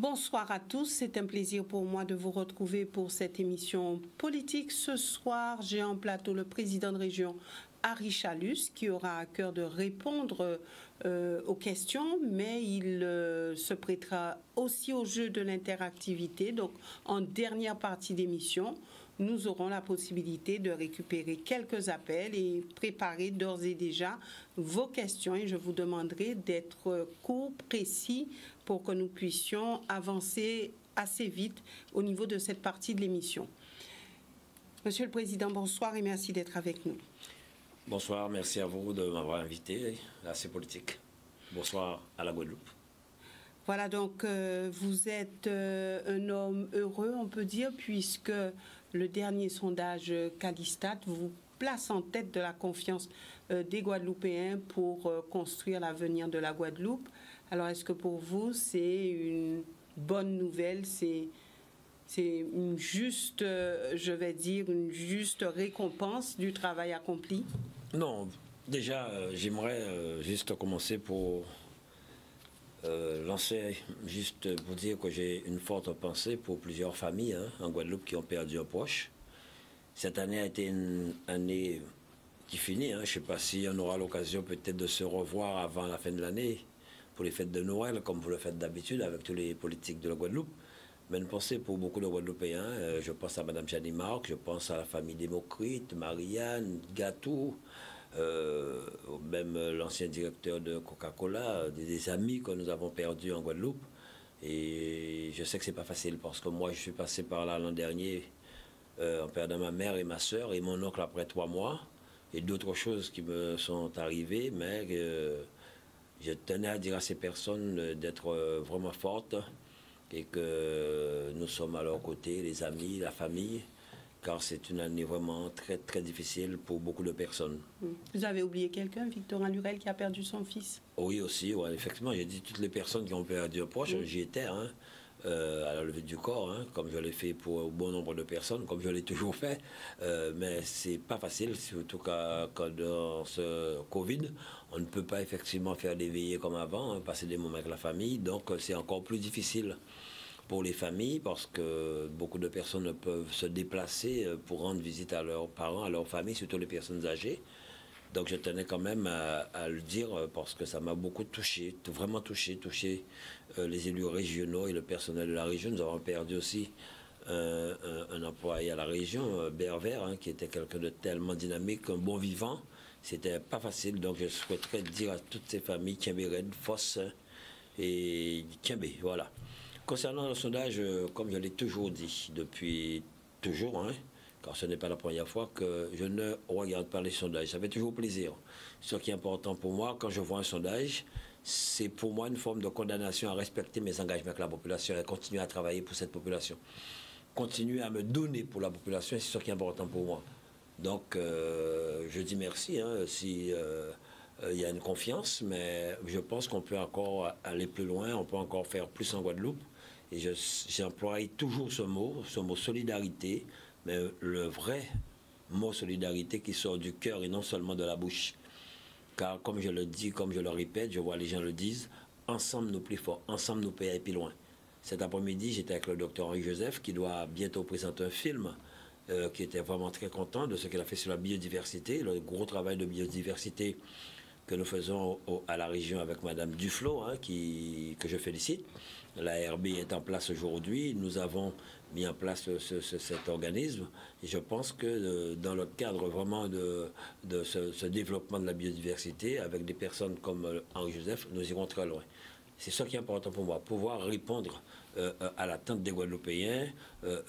Bonsoir à tous, c'est un plaisir pour moi de vous retrouver pour cette émission politique. Ce soir, j'ai en plateau le président de région Harry Chalus qui aura à cœur de répondre euh, aux questions, mais il euh, se prêtera aussi au jeu de l'interactivité. Donc, en dernière partie d'émission, nous aurons la possibilité de récupérer quelques appels et préparer d'ores et déjà vos questions. Et je vous demanderai d'être court, précis, pour que nous puissions avancer assez vite au niveau de cette partie de l'émission. Monsieur le Président, bonsoir et merci d'être avec nous. Bonsoir, merci à vous de m'avoir invité à ces politiques. Bonsoir à la Guadeloupe. Voilà, donc euh, vous êtes euh, un homme heureux, on peut dire, puisque le dernier sondage Cadistat vous place en tête de la confiance euh, des Guadeloupéens pour construire l'avenir de la Guadeloupe. Alors, est-ce que pour vous, c'est une bonne nouvelle? C'est une juste, je vais dire, une juste récompense du travail accompli? Non, déjà, euh, j'aimerais euh, juste commencer pour euh, lancer, juste pour dire que j'ai une forte pensée pour plusieurs familles hein, en Guadeloupe qui ont perdu un proche. Cette année a été une année qui finit. Hein. Je ne sais pas si on aura l'occasion peut-être de se revoir avant la fin de l'année pour les fêtes de Noël, comme vous le faites d'habitude avec tous les politiques de la Guadeloupe. Mais une pensée pour beaucoup de Guadeloupéens. Euh, je pense à Mme Janie Marc, je pense à la famille Démocrite, Marianne, Gatou, euh, même l'ancien directeur de Coca-Cola, des, amis que nous avons perdus en Guadeloupe. Et je sais que c'est pas facile parce que moi, je suis passé par là l'an dernier euh, en perdant ma mère et ma soeur et mon oncle après trois mois. Et d'autres choses qui me sont arrivées, mais je tenais à dire à ces personnes d'être vraiment fortes et que nous sommes à leur côté, les amis, la famille, car c'est une année vraiment très très difficile pour beaucoup de personnes. Hmm. Vous avez oublié quelqu'un, Victor Lurel, qui a perdu son fils? Oui, aussi, ouais, effectivement. J'ai dit toutes les personnes qui ont perdu un proche, hmm. j'y étais. Hein. Euh, à la levée du corps, hein, comme je l'ai fait pour bon nombre de personnes, comme je l'ai toujours fait. Euh, mais c'est pas facile, surtout quand, dans ce Covid, on ne peut pas effectivement faire des veillées comme avant, hein, passer des moments avec la famille. Donc c'est encore plus difficile pour les familles parce que beaucoup de personnes ne peuvent se déplacer euh, pour rendre visite à leurs parents, à leurs familles, surtout les personnes âgées. Donc je tenais quand même à, le dire euh, parce que ça m'a beaucoup touché, vraiment touché, touché euh, les élus régionaux et le personnel de la région. Nous avons perdu aussi un, employé à la région, euh, Bervers, hein, qui était quelqu'un de tellement dynamique, un bon vivant. C'était pas facile, donc je souhaiterais dire à toutes ces familles, Red, Fosse et Kimbé, voilà. Concernant le sondage, comme je l'ai toujours dit depuis toujours, hein, car ce n'est pas la première fois que je ne regarde pas les sondages. Ça fait toujours plaisir. Ce qui est important pour moi, quand je vois un sondage, c'est pour moi une forme de condamnation à respecter mes engagements avec la population et continuer à travailler pour cette population. Continuer à me donner pour la population, c'est ce qui est important pour moi. Donc, euh, je dis merci hein, si euh, euh, y a une confiance, mais je pense qu'on peut encore aller plus loin, on peut encore faire plus en Guadeloupe. Et j'emploie toujours ce mot, ce mot solidarité, mais le vrai mot solidarité qui sort du cœur et non seulement de la bouche. Car comme je le dis, comme je le répète, je vois les gens le disent, ensemble nous plus forts, ensemble nous payons plus loin. Cet après-midi, j'étais avec le docteur Henri Joseph qui doit bientôt présenter un film euh, qui était vraiment très content de ce qu'il a fait sur la biodiversité, le gros travail de biodiversité que nous faisons à la région avec Madame Duflo, hein, qui, que je félicite. La RB est en place aujourd'hui. Nous avons mis en place cet organisme. Je pense que euh, dans le cadre vraiment de, ce, développement de la biodiversité, avec des personnes comme euh, Henri Joseph, nous irons très loin. C'est ça qui est important pour moi, pouvoir répondre euh, à l'attente des Guadeloupéens,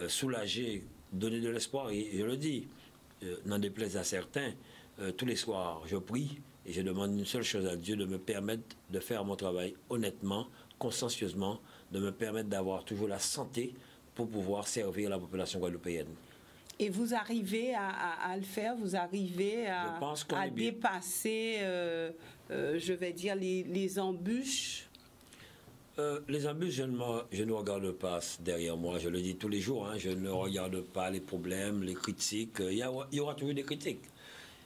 soulager, donner de l'espoir. Je le dis, n'en déplaise à certains, tous les soirs, je prie et je demande une seule chose à Dieu, de me permettre de faire mon travail honnêtement, consciencieusement, de me permettre d'avoir toujours la santé pour pouvoir servir la population guadeloupéenne. Et vous arrivez à, le faire, vous arrivez à, à dépasser, euh, euh, je vais dire, les, embûches? Euh, les embûches, je ne, je ne, regarde pas derrière moi, je le dis tous les jours, hein, je ne regarde pas les problèmes, les critiques, il y, il y aura toujours des critiques.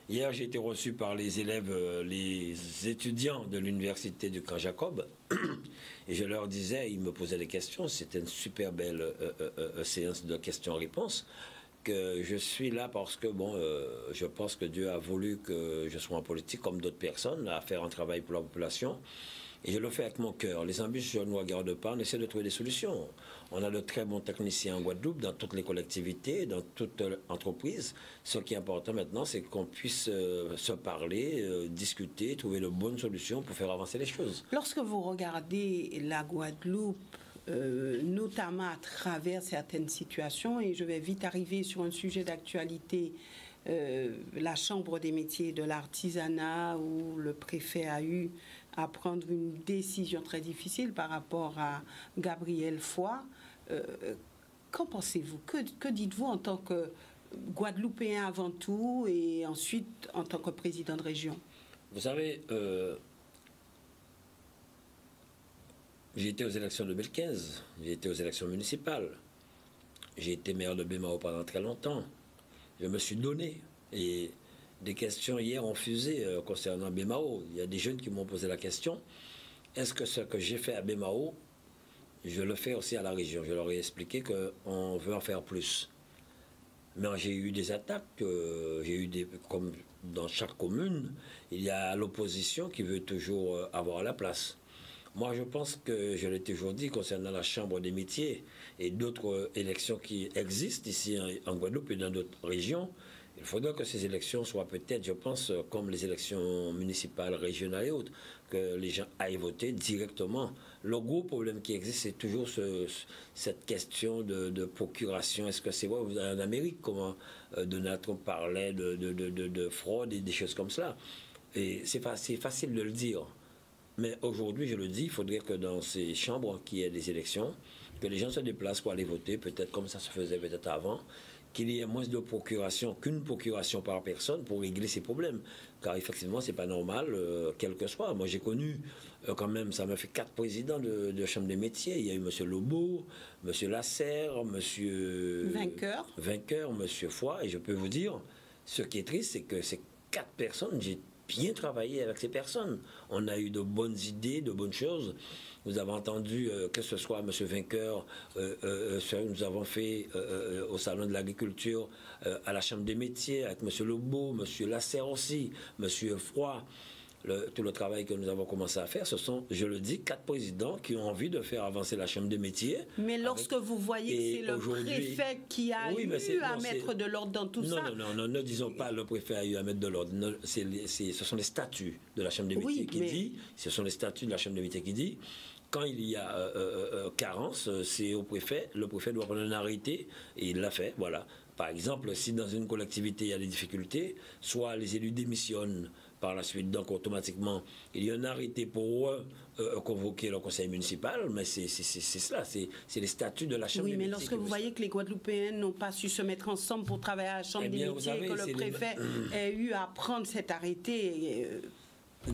Hier, j'ai été reçu par les élèves, euh, les étudiants de l'université du Camp Jacob, et je leur disais, ils me posaient des questions. C'était une super belle euh, euh, séance de questions-réponses. Que je suis là parce que bon, je pense que Dieu a voulu que je sois en politique comme d'autres personnes, à faire un travail pour la population. Et je le fais avec mon cœur. Les ambitions ne nous regardent pas, on essaie de trouver des solutions. On a de très bons techniciens en Guadeloupe, dans toutes les collectivités, dans toutes les entreprises. Ce qui est important maintenant, c'est qu'on puisse euh, se parler, euh, discuter, trouver de bonnes solutions pour faire avancer les choses. Lorsque vous regardez la Guadeloupe, euh, notamment à travers certaines situations, et je vais vite arriver sur un sujet d'actualité la Chambre des métiers de l'artisanat où le préfet a eu à prendre une décision très difficile par rapport à Gabriel Foy. Euh, qu'en pensez-vous Que, dites-vous en tant que Guadeloupéen avant tout et ensuite en tant que président de région? Vous savez, euh, j'ai été aux élections de 2015, j'ai été aux élections municipales, j'ai été maire de Bémao pendant très longtemps. Je me suis donné et des questions hier ont fusé euh, concernant Bémao. Il y a des jeunes qui m'ont posé la question est-ce que ce que j'ai fait à Bémao, je le fais aussi à la région Je leur ai expliqué qu'on veut en faire plus. Mais j'ai eu des attaques, euh, j'ai eu des. Comme dans chaque commune, il y a l'opposition qui veut toujours euh, avoir la place. Moi, je pense que je l'ai toujours dit concernant la Chambre des métiers et d'autres élections qui existent ici en Guadeloupe et dans d'autres régions, il faudra que ces élections soient peut-être, je pense, comme les élections municipales, régionales et autres, que les gens aillent voter directement. Le gros problème qui existe, c'est toujours cette question de, procuration. Est-ce que c'est vrai? En Amérique, comment euh, Donald Trump parlait de, fraude et des choses comme cela. Et c'est facile de le dire. Mais aujourd'hui, je le dis, il faudrait que dans ces chambres qui ait des élections, que les gens se déplacent pour aller voter, peut-être comme ça se faisait peut-être avant, qu'il y ait moins de procuration qu'une procuration par personne pour régler ces problèmes. Car effectivement, c'est pas normal, euh, quel que soit. Moi, j'ai connu euh, quand même, ça m'a fait quatre présidents de, de, Chambre des métiers. Il y a eu M. Lobo, M. Lasserre, M. Vainqueur. Vainqueur, M. Foy. Et je peux vous dire, ce qui est triste, c'est que ces quatre personnes, j'ai bien travaillé avec ces personnes. On a eu de bonnes idées, de bonnes choses. Vous avez entendu euh, que ce soit M. Vainqueur, euh, euh, ce que nous avons fait au Salon de l'agriculture, à la Chambre des métiers, avec M. Lebeau, M. Lasserre aussi, M. Froid. tout le travail que nous avons commencé à faire, ce sont, je le dis, quatre présidents qui ont envie de faire avancer la Chambre des métiers. Mais lorsque vous voyez que c'est le préfet qui a eu à mettre de l'ordre dans tout ça... Non, non, non, ne disons pas le préfet a eu à mettre de l'ordre. Ce sont les statuts de la Chambre des métiers qui dit, ce sont les statuts de la Chambre des métiers qui dit quand il y a euh, euh, euh, carence, c'est au préfet. Le préfet doit prendre un arrêté et il l'a fait. Voilà. Par exemple, si dans une collectivité il y a des difficultés, soit les élus démissionnent par la suite, donc automatiquement il y a un arrêté pour convoquer le conseil municipal, mais c'est cela, c'est les statuts de la Chambre. Oui, mais lorsque vous voyez que les Guadeloupéens n'ont pas su se mettre ensemble pour travailler à la Chambre eh des métiers et que le préfet ait eu à prendre cet arrêté.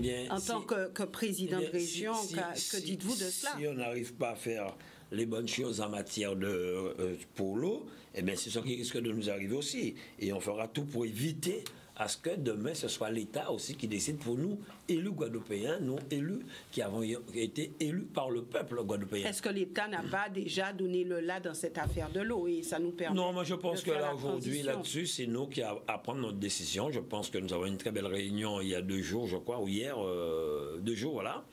Eh en tant que, président eh de région, que, dites-vous de cela? Si on n'arrive pas à faire les bonnes choses en matière de euh, pour l'eau, eh bien c'est ce qui risque de nous arriver aussi. Et on fera tout pour éviter à ce que demain, ce soit l'État aussi qui décide pour nous, élus guadeloupéens, nous élus qui avons été élus par le peuple guadeloupéen. Est-ce que l'État n'a pas déjà donné le là dans cette affaire de l'eau? Et ça nous permet Non, moi je pense que là aujourd'hui, là-dessus, c'est nous qui avons à prendre notre décision. Je pense que nous avons une très belle réunion il y a deux jours, je crois, ou hier, euh, deux jours, voilà.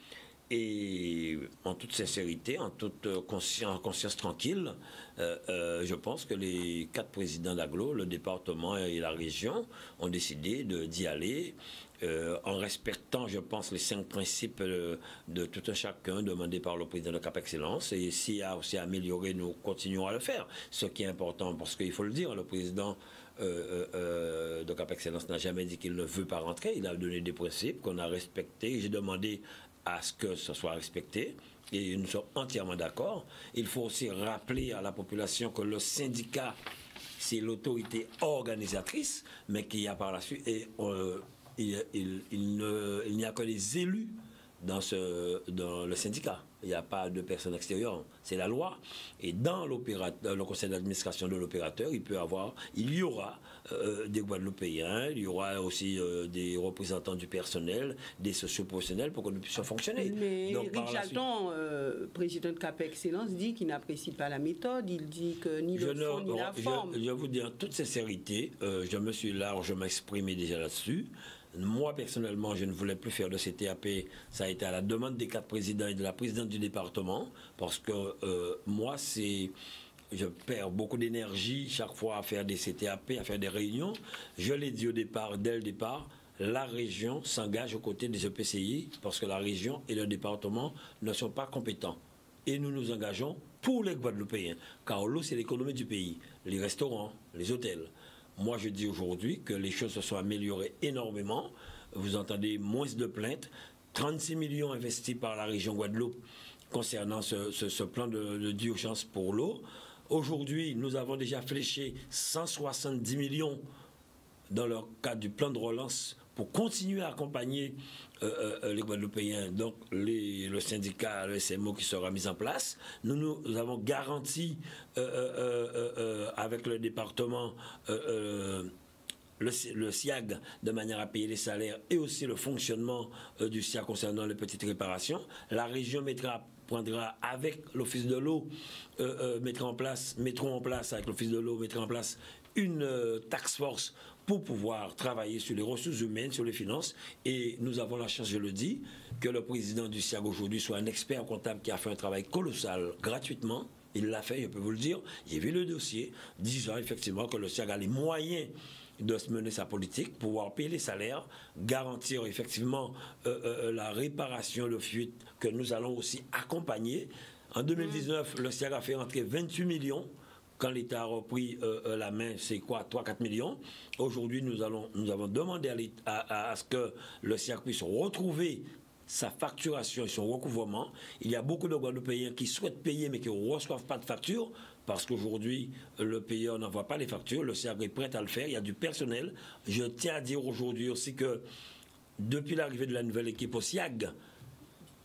Et en toute sincérité, en toute conscience, conscience tranquille, euh, euh, je pense que les quatre présidents d'Aglo, le département et la région, ont décidé d'y aller euh, en respectant, je pense, les cinq principes de tout un chacun demandés par le président de Cap Excellence. Et s'il y a aussi à améliorer, nous continuons à le faire. Ce qui est important, parce qu'il faut le dire, le président de Cap Excellence n'a jamais dit qu'il ne veut pas rentrer. Il a donné des principes qu'on a respectés. J'ai demandé à ce que ce soit respecté. Et nous sommes entièrement d'accord. Il faut aussi rappeler à la population que le syndicat, c'est l'autorité organisatrice, mais qu'il y a par la suite, et euh, il, n'y a que les élus dans, le syndicat. Il n'y a pas de personne extérieure. C'est la loi. Et dans le conseil d'administration de l'opérateur, il peut avoir, il y aura des Guadeloupéens, il y aura aussi euh, des représentants du personnel, des socioprofessionnels pour que nous puissions fonctionner. Mais Eric Jalton, euh, président de Cap Excellence, dit qu'il n'apprécie pas la méthode, il dit que ni le fond ni la forme. Je, vous dis en toute sincérité, je me suis largement exprimé déjà là-dessus. Moi, personnellement, je ne voulais plus faire de CTAP. Ça a été à la demande des quatre présidents et de la présidente du département, parce que moi, c'est je perds beaucoup d'énergie chaque fois à faire des CTAP, à faire des réunions. Je l'ai dit au départ, dès le départ, la région s'engage aux côtés des EPCI parce que la région et le département ne sont pas compétents. Et nous nous engageons pour les Guadeloupéens, car l'eau, c'est l'économie du pays, les restaurants, les hôtels. Moi, je dis aujourd'hui que les choses se sont améliorées énormément. Vous entendez moins de plaintes. 36 millions investis par la région Guadeloupe concernant ce, plan de d'urgence pour l'eau. Aujourd'hui, nous avons déjà fléché 170 millions dans le cadre du plan de relance pour continuer à accompagner euh, euh, les Guadeloupéens, donc le syndicat, le SMO qui sera mis en place. Nous, nous avons garanti euh, avec le département le, SIAG de manière à payer les salaires et aussi le fonctionnement du SIAG concernant les petites réparations. La région mettra prendra avec l'Office de l'eau, euh, euh en place, mettront en place avec l'Office de l'eau, mettront en place une euh, tax force pour pouvoir travailler sur les ressources humaines, sur les finances. Et nous avons la chance, je le dis, que le président du SIAG aujourd'hui soit un expert comptable qui a fait un travail colossal gratuitement. Il l'a fait, je peux vous le dire. J'ai vu le dossier, disant effectivement que le SIAG a les moyens de se mener sa politique, pouvoir payer les salaires, garantir effectivement euh, euh, la réparation de fuite que nous allons aussi accompagner. En 2019, le SIAG a fait entrer 28 millions. Quand l'État a repris euh, la main, c'est quoi 3-4 millions. Aujourd'hui, nous, nous avons demandé à, ce que le SIAG puisse retrouver sa facturation et son recouvrement. Il y a beaucoup de Guadeloupéens qui souhaitent payer mais qui ne reçoivent pas de facture parce qu'aujourd'hui, le payeur n'envoie pas les factures, le CRG est prêt à le faire, il y a du personnel. Je tiens à dire aujourd'hui aussi que depuis l'arrivée de la nouvelle équipe au SIAG,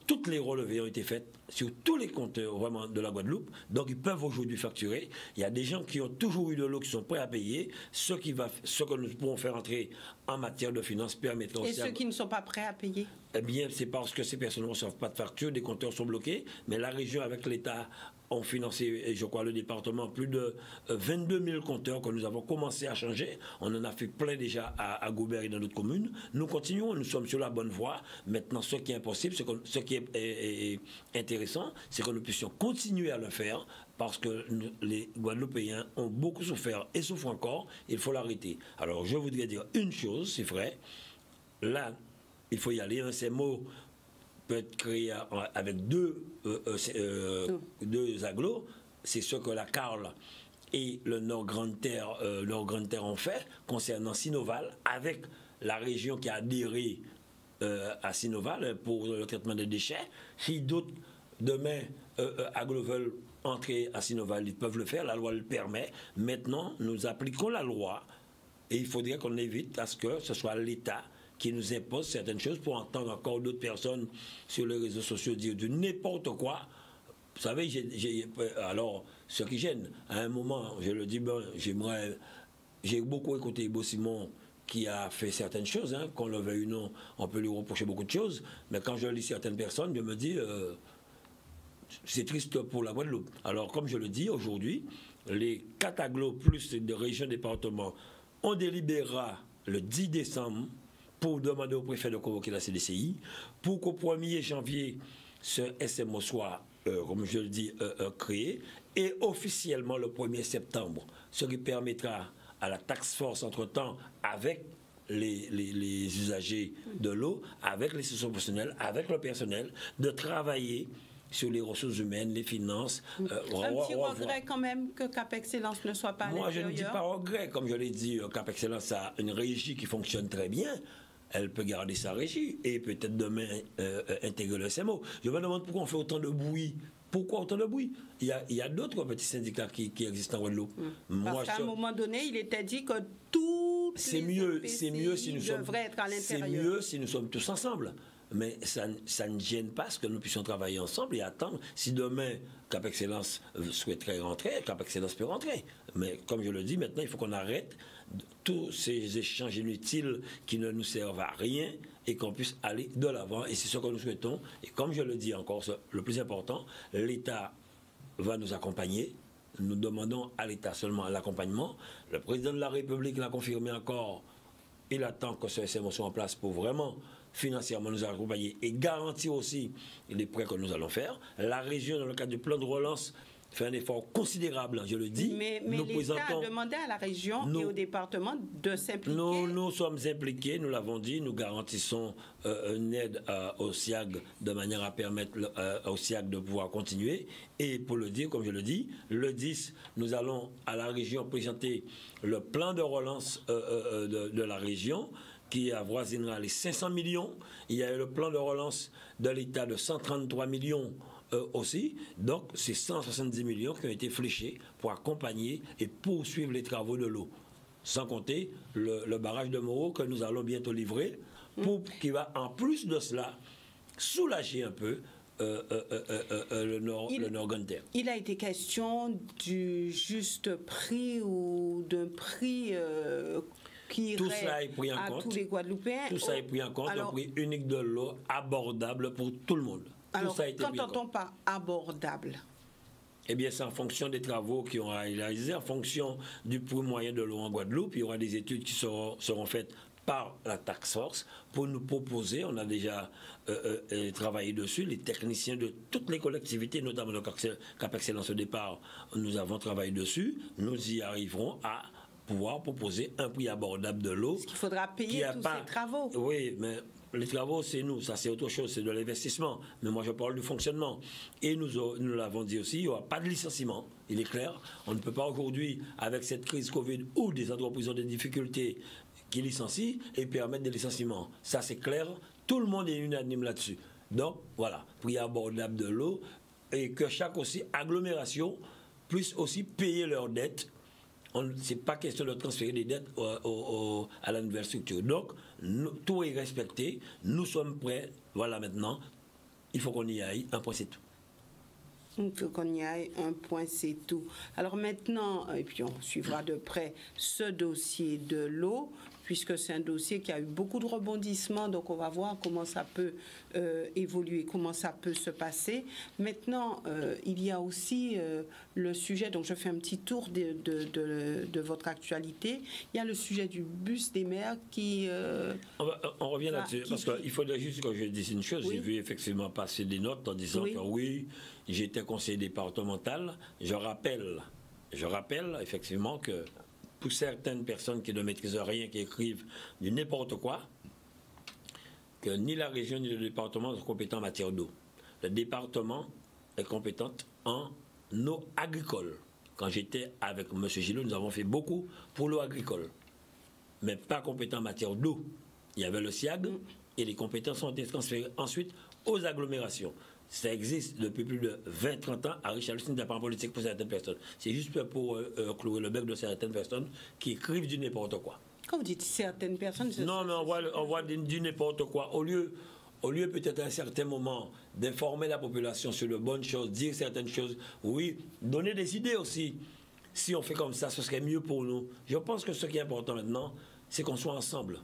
toutes les relevés ont été faites sur tous les compteurs vraiment de la Guadeloupe. Donc ils peuvent aujourd'hui facturer. Il y a des gens qui ont toujours eu de l'eau qui sont prêts à payer. Ce, qui va, ce que nous pouvons faire entrer en matière de finances permettant... Et ceux qui ne sont pas prêts à payer? Eh bien, c'est parce que ces personnes ne reçoivent pas de facture, des compteurs sont bloqués. Mais la région, avec l'État, ont financé, je crois, le département, plus de 22 euh, 000 compteurs que nous avons commencé à changer. On en a fait plein déjà à, à Goubert et dans d'autres communes. Nous continuons, nous sommes sur la bonne voie. Maintenant, ce qui est impossible, ce qui est, intéressant, c'est que nous puissions continuer à le faire parce que les Guadeloupéens ont beaucoup souffert et souffrent encore. Il faut l'arrêter. Alors, je voudrais dire une chose, c'est vrai. Là, il faut y aller. Un CMO peut être créé avec deux, euh, euh, euh, deux agglos. C'est ce que la Carle et le Nord Grande Terre, Nord Grande Terre ont fait concernant Sinoval, avec la région qui a adhéré à Sinoval pour le traitement des déchets. Si d'autres demain agglos veulent entrer à Sinoval, ils peuvent le faire. La loi le permet. Maintenant, nous appliquons la loi et il faudrait qu'on évite à ce que ce soit l'État qui nous impose certaines choses pour entendre encore d'autres personnes sur les réseaux sociaux dire du n'importe quoi. Vous savez, alors, ce qui gêne, à un moment, je le dis, j'aimerais, j'ai beaucoup écouté Ibo Simon qui a fait certaines choses, hein, qu'on le veuille ou non, on peut lui reprocher beaucoup de choses, mais quand je lis certaines personnes, je me dis, euh, c'est triste pour la Guadeloupe. Alors, comme je le dis, aujourd'hui, les cataglos plus de régions départements, on délibérera le 10 décembre pour demander au préfet de convoquer la CDCI, pour qu'au 1er janvier, ce SMO soit, euh, comme je le dis, euh, euh, créé, et officiellement le 1er septembre, ce qui permettra à la taxe force entre-temps, avec les, usagers de l'eau, avec les sociaux professionnels, avec le personnel, de travailler sur les ressources humaines, les finances. un petit regret quand même que Cap Excellence ne soit pas Moi, je ne dis pas regret. Comme je l'ai dit, Cap Excellence a une régie qui fonctionne très bien elle peut garder sa régie et peut-être demain euh, euh, intégrer le SMO. Je me demande pourquoi on fait autant de bruit. Pourquoi autant de bruit? Il y a, d'autres petits syndicats qui, existent en Guadeloupe. Mmh. Parce qu'à un moment donné, il était dit que tout c'est mieux, c'est mieux si nous sommes, C'est mieux si nous sommes tous ensemble. mais ça, ça, ne gêne pas ce que nous puissions travailler ensemble et attendre. Si demain Cap Excellence souhaiterait rentrer, Cap Excellence peut rentrer. Mais comme je le dis, maintenant, il faut qu'on arrête tous ces échanges inutiles qui ne nous servent à rien et qu'on puisse aller de l'avant. Et c'est ce que nous souhaitons. Et comme je le dis encore, le plus important, l'État va nous accompagner. Nous demandons à l'État seulement l'accompagnement. Le président de la République l'a confirmé encore. Il attend que ce SMO soit en place pour vraiment financièrement nous accompagner et garantir aussi les prêts que nous allons faire. La région, dans le cadre du plan de relance, fait un effort considérable, je le dis. Mais, mais l'État a demandé à la région et au département de s'impliquer. Nous, nous sommes impliqués, nous l'avons dit, nous garantissons euh, une aide euh, au SIAG de manière à permettre euh, au SIAG de pouvoir continuer. Et pour le dire, comme je le dis, le 10, nous allons à la région présenter le plan de relance de, de, la région qui avoisinera les 500 millions. Il y a le plan de relance de l'État de 133 millions euh, aussi. Donc, c'est 170 millions qui ont été fléchés pour accompagner et poursuivre les travaux de l'eau. Sans compter le, barrage de Moreau que nous allons bientôt livrer, pour, qui va en plus de cela soulager un peu euh, euh, le nord il, le nord Il a été question du juste prix ou d'un prix qui tout ça est pris en compte. tous les Guadeloupéens. Tout ça est pris en compte, un prix unique de l'eau abordable pour tout le monde. Alors, quand on pas abordable? Eh bien, c'est en fonction des travaux qui ont réalisés, en fonction du prix moyen de l'eau en Guadeloupe. Il y aura des études qui seront, seront faites par la tax force pour nous proposer, on a déjà euh, euh, travaillé dessus, les techniciens de toutes les collectivités, notamment le Cap Excellence au départ, nous avons travaillé dessus, nous y arriverons à pouvoir proposer un prix abordable de l'eau. Il faudra payer tous ces travaux. Oui, mais les travaux, c'est nous, ça c'est autre chose, c'est de l'investissement. Mais moi, je parle du fonctionnement. Et nous, nous l'avons dit aussi, il n'y aura pas de licenciement, il est clair. On ne peut pas aujourd'hui, avec cette crise Covid ou des entreprises ont des difficultés qui licencient et permettre des licenciements. Ça c'est clair, tout le monde est unanime là-dessus. Donc voilà, prix abordable de l'eau et que chaque aussi agglomération puisse aussi payer leurs dettes n'est pas question de transférer des dettes à la nouvelle structure. Donc, tout est respecté. Nous sommes prêts. Voilà maintenant. Il faut qu'on y aille. Un point, c'est tout. Il faut qu'on y aille. Un point, c'est tout. Alors maintenant, et puis on suivra de près ce dossier de l'eau puisque c'est un dossier qui a eu beaucoup de rebondissements, donc on va voir comment ça peut euh, évoluer, comment ça peut se passer. Maintenant, euh, il y a aussi euh, le sujet, donc je fais un petit tour de, de, votre actualité, il y a le sujet du bus des maires qui... On, revient là-dessus, parce qu'il faudrait juste que je dise une chose, j'ai vu effectivement passer des notes en disant que oui, j'étais conseiller départemental, je rappelle, je rappelle effectivement que pour certaines personnes qui ne maîtrisent rien, qui écrivent du n'importe quoi, que ni la région ni le département sont compétents en matière d'eau. Le département est compétent en eau agricole. Quand j'étais avec M. Gillot, nous avons fait beaucoup pour l'eau agricole, mais pas compétent en matière d'eau. Il y avait le SIAG et les compétences ont été transférées ensuite aux agglomérations ça existe depuis plus de 20-30 ans. à Richard n'est pas en politique pour certaines personnes. C'est juste pour euh, euh, clouer le bec de certaines personnes qui écrivent du n'importe quoi. Quand vous dites certaines personnes, non, mais on voit, on voit du, n'importe quoi. Au lieu, au lieu peut-être à un certain moment d'informer la population sur de bonnes choses, dire certaines choses, oui, donner des idées aussi. Si on fait comme ça, ce serait mieux pour nous. Je pense que ce qui est important maintenant, c'est qu'on soit ensemble.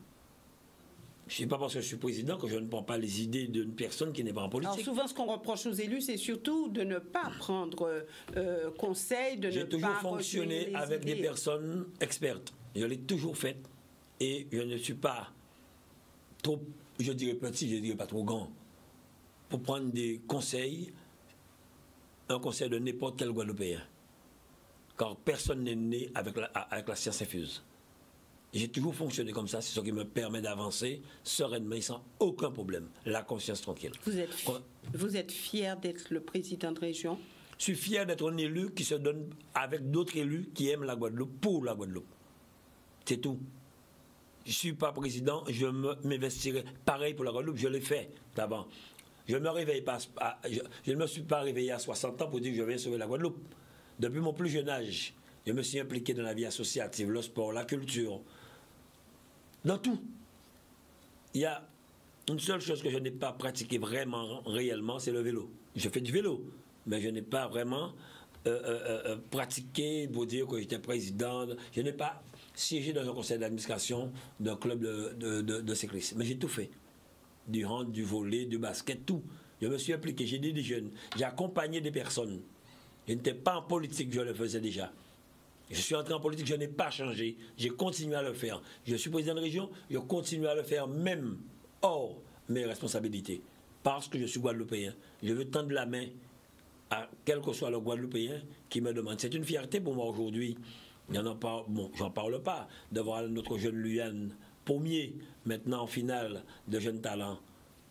Je ne sais pas parce que je suis président que je ne prends pas les idées d'une personne qui n'est pas en politique. Alors souvent, ce qu'on reproche aux élus, c'est surtout de ne pas prendre euh, conseil, de ne pas... J'ai toujours fonctionné avec des personnes expertes. Je l'ai toujours fait. Et je ne suis pas trop, je dirais petit, je dirais pas trop grand, pour prendre des conseils, un conseil de n'importe quel Guadeloupéen. Car personne n'est né avec la, avec la science infuse. J'ai toujours fonctionné comme ça, c'est ce qui me permet d'avancer sereinement sans aucun problème. La conscience tranquille. Vous êtes, vous êtes fier d'être le président de région? Je suis fier d'être un élu qui se donne avec d'autres élus qui aiment la Guadeloupe pour la Guadeloupe. C'est tout. Je ne suis pas président, je m'investirai pareil pour la Guadeloupe, je l'ai fait d'avant. Je ne me réveille pas, je, je, ne me suis pas réveillé à 60 ans pour dire que je viens sauver la Guadeloupe. Depuis mon plus jeune âge, je me suis impliqué dans la vie associative, le sport, la culture, dans tout. Il y a Une seule chose que je n'ai pas pratiqué vraiment, réellement, c'est le vélo. Je fais du vélo, mais je n'ai pas vraiment euh, euh, euh, pratiqué pour dire que j'étais président. Je n'ai pas siégé dans un conseil d'administration d'un club de, de. Mais j'ai tout fait. Du hand, du volet, du basket, tout. Je me suis impliqué, j'ai aidé des jeunes, j'ai accompagné des personnes. Je n'étais pas en politique, je le faisais déjà. Je suis entré en politique, je n'ai pas changé. J'ai continué à le faire. Je suis président de région, je continue à le faire même hors mes responsabilités. Parce que je suis guadeloupéen. Je veux tendre la main à quel que soit le guadeloupéen qui me demande. C'est une fierté pour moi aujourd'hui. bon, j'en parle pas, de voir notre jeune Luyan pommier, maintenant en finale de jeunes talents,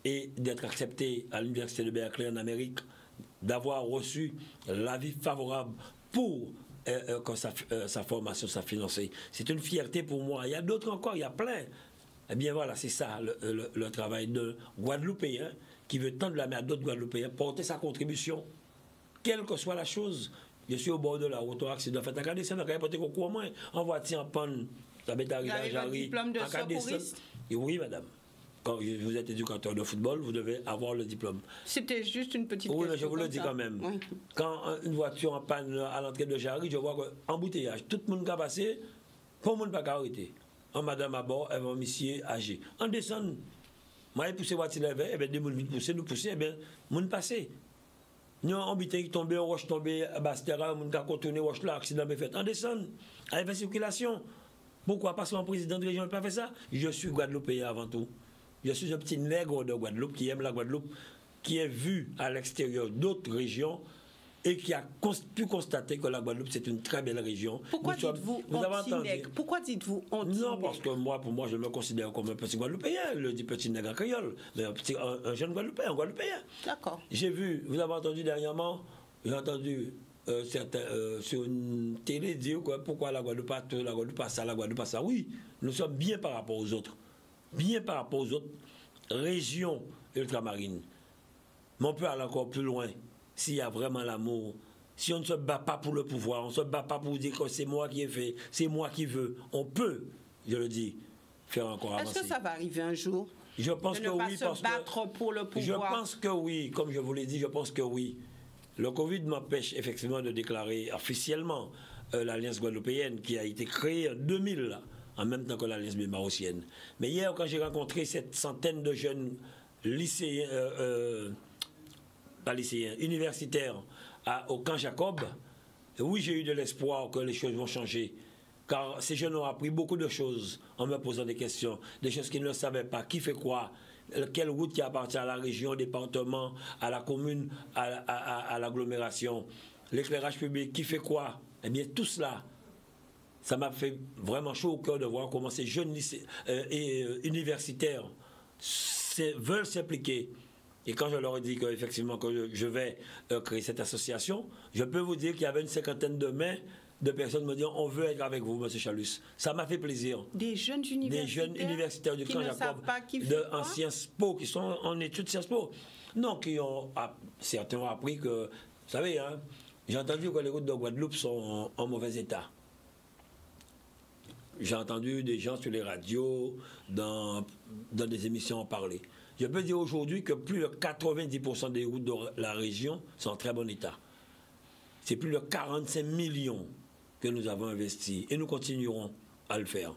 et d'être accepté à l'Université de Berkeley en Amérique, d'avoir reçu l'avis favorable pour euh, euh, que euh, sa, formation soit financée. C'est une fierté pour moi. Il y a d'autres encore, il y a plein. Eh bien voilà, c'est ça le, travail de Guadeloupéen qui veut tendre la main à d'autres Guadeloupéens, porter sa contribution, quelle que soit la chose. Je suis au bord de la route, accident fait. Regardez, n'a pas été au moins en voiture en panne. Ça m'est arrivé à Jarry. diplôme de secouriste? Oui, madame quand vous êtes éducateur de football, vous devez avoir le diplôme. C'était juste une petite Oui, mais je vous le dis quand même. Quand une voiture en panne à l'entrée de Jarry, je vois qu'embouteillage, tout le monde a passé, pour le monde pas arrêter. En madame à bord, elle va monsieur âgé. En descend, moi, la voiture, et bien, des gens pousser, nous pousser, et bien, monde passé. Nous, en qui tombé, roche tombé, Bastera, on a contourné, roche là, accident fait. En descend, avec la circulation. Pourquoi? Pas mon président de région n'a pas fait ça Je suis Guadeloupéen avant tout. Je suis un petit nègre de Guadeloupe qui aime la Guadeloupe, qui est vu à l'extérieur d'autres régions et qui a pu constater que la Guadeloupe, c'est une très belle région. Pourquoi dites-vous anti-nègre? Pourquoi dites-vous anti Non, parce que moi, pour moi, je me considère comme un petit Guadeloupéen, le dit petit nègre en créole, mais un, petit, un, jeune Guadeloupéen, un Guadeloupéen. D'accord. J'ai vu, vous avez entendu dernièrement, j'ai entendu euh, certains, euh, sur une télé dire quoi, pourquoi la Guadeloupe pas la Guadeloupe ça, la Guadeloupe ça. Oui, nous sommes bien par rapport aux autres bien par rapport aux autres régions ultramarines. Mais on peut aller encore plus loin s'il y a vraiment l'amour. Si on ne se bat pas pour le pouvoir, on ne se bat pas pour dire que c'est moi qui ai fait, c'est moi qui veux, on peut, je le dis, faire encore avancer. Est-ce que ça va arriver un jour? Je pense de que ne oui. Pas se battre pour le pouvoir. Je pense que oui, comme je vous l'ai dit, je pense que oui. Le Covid m'empêche effectivement de déclarer officiellement euh, l'Alliance guadeloupéenne qui a été créée en 2000 en même temps que la lesbienne marocaine. Mais hier, quand j'ai rencontré cette centaine de jeunes lycéens, euh, euh, pas lycéens, universitaires au camp Jacob, oui, j'ai eu de l'espoir que les choses vont changer. Car ces jeunes ont appris beaucoup de choses en me posant des questions, des choses qu'ils ne savaient pas. Qui fait quoi? Quelle route qui appartient à la région, au département, à la commune, à l'agglomération? L'éclairage public, qui fait quoi? Eh bien, tout cela, ça m'a fait vraiment chaud au cœur de voir comment ces jeunes euh, et, euh, universitaires veulent s'impliquer. Et quand je leur ai dit qu'effectivement que je vais euh, créer cette association, je peux vous dire qu'il y avait une cinquantaine de mains de personnes me disant on veut être avec vous, M. Chalus. Ça m'a fait plaisir. Des jeunes universitaires. Des jeunes universitaires du camp Jacob, de, en Sciences Po, qui sont en études Sciences Po. Non, qui ont, certains ont appris que, vous savez, hein, j'ai entendu que les routes de Guadeloupe sont en mauvais état. J'ai entendu des gens sur les radios, dans, dans des émissions en parler. Je peux dire aujourd'hui que plus de 90% des routes de la région sont en très bon état. C'est plus de 45 millions que nous avons investis et nous continuerons à le faire.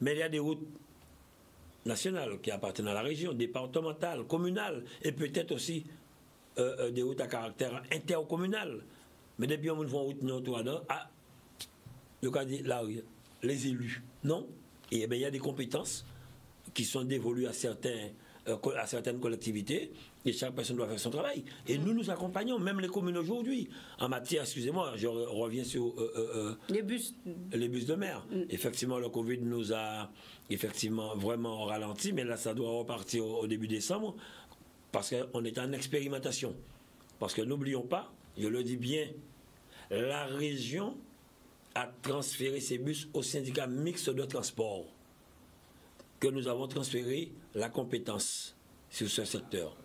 Mais il y a des routes nationales qui appartiennent à la région, départementales, communales et peut-être aussi euh, euh, des routes à caractère intercommunal. Mais depuis on une route, nous, ah, le cas dit là, les élus. Non? Et eh il y a des compétences qui sont dévolues à, certains, euh, à certaines collectivités et chaque personne doit faire son travail. Et nous nous accompagnons, même les communes aujourd'hui, en matière, excusez-moi, je reviens sur euh, euh, les, bus. les bus de mer. Mm. Effectivement, le Covid nous a effectivement vraiment ralenti, mais là, ça doit repartir au, au début décembre parce qu'on est en expérimentation. Parce que n'oublions pas, je le dis bien, la région à transférer ces bus au syndicat mixte de transport, que nous avons transféré la compétence sur ce secteur.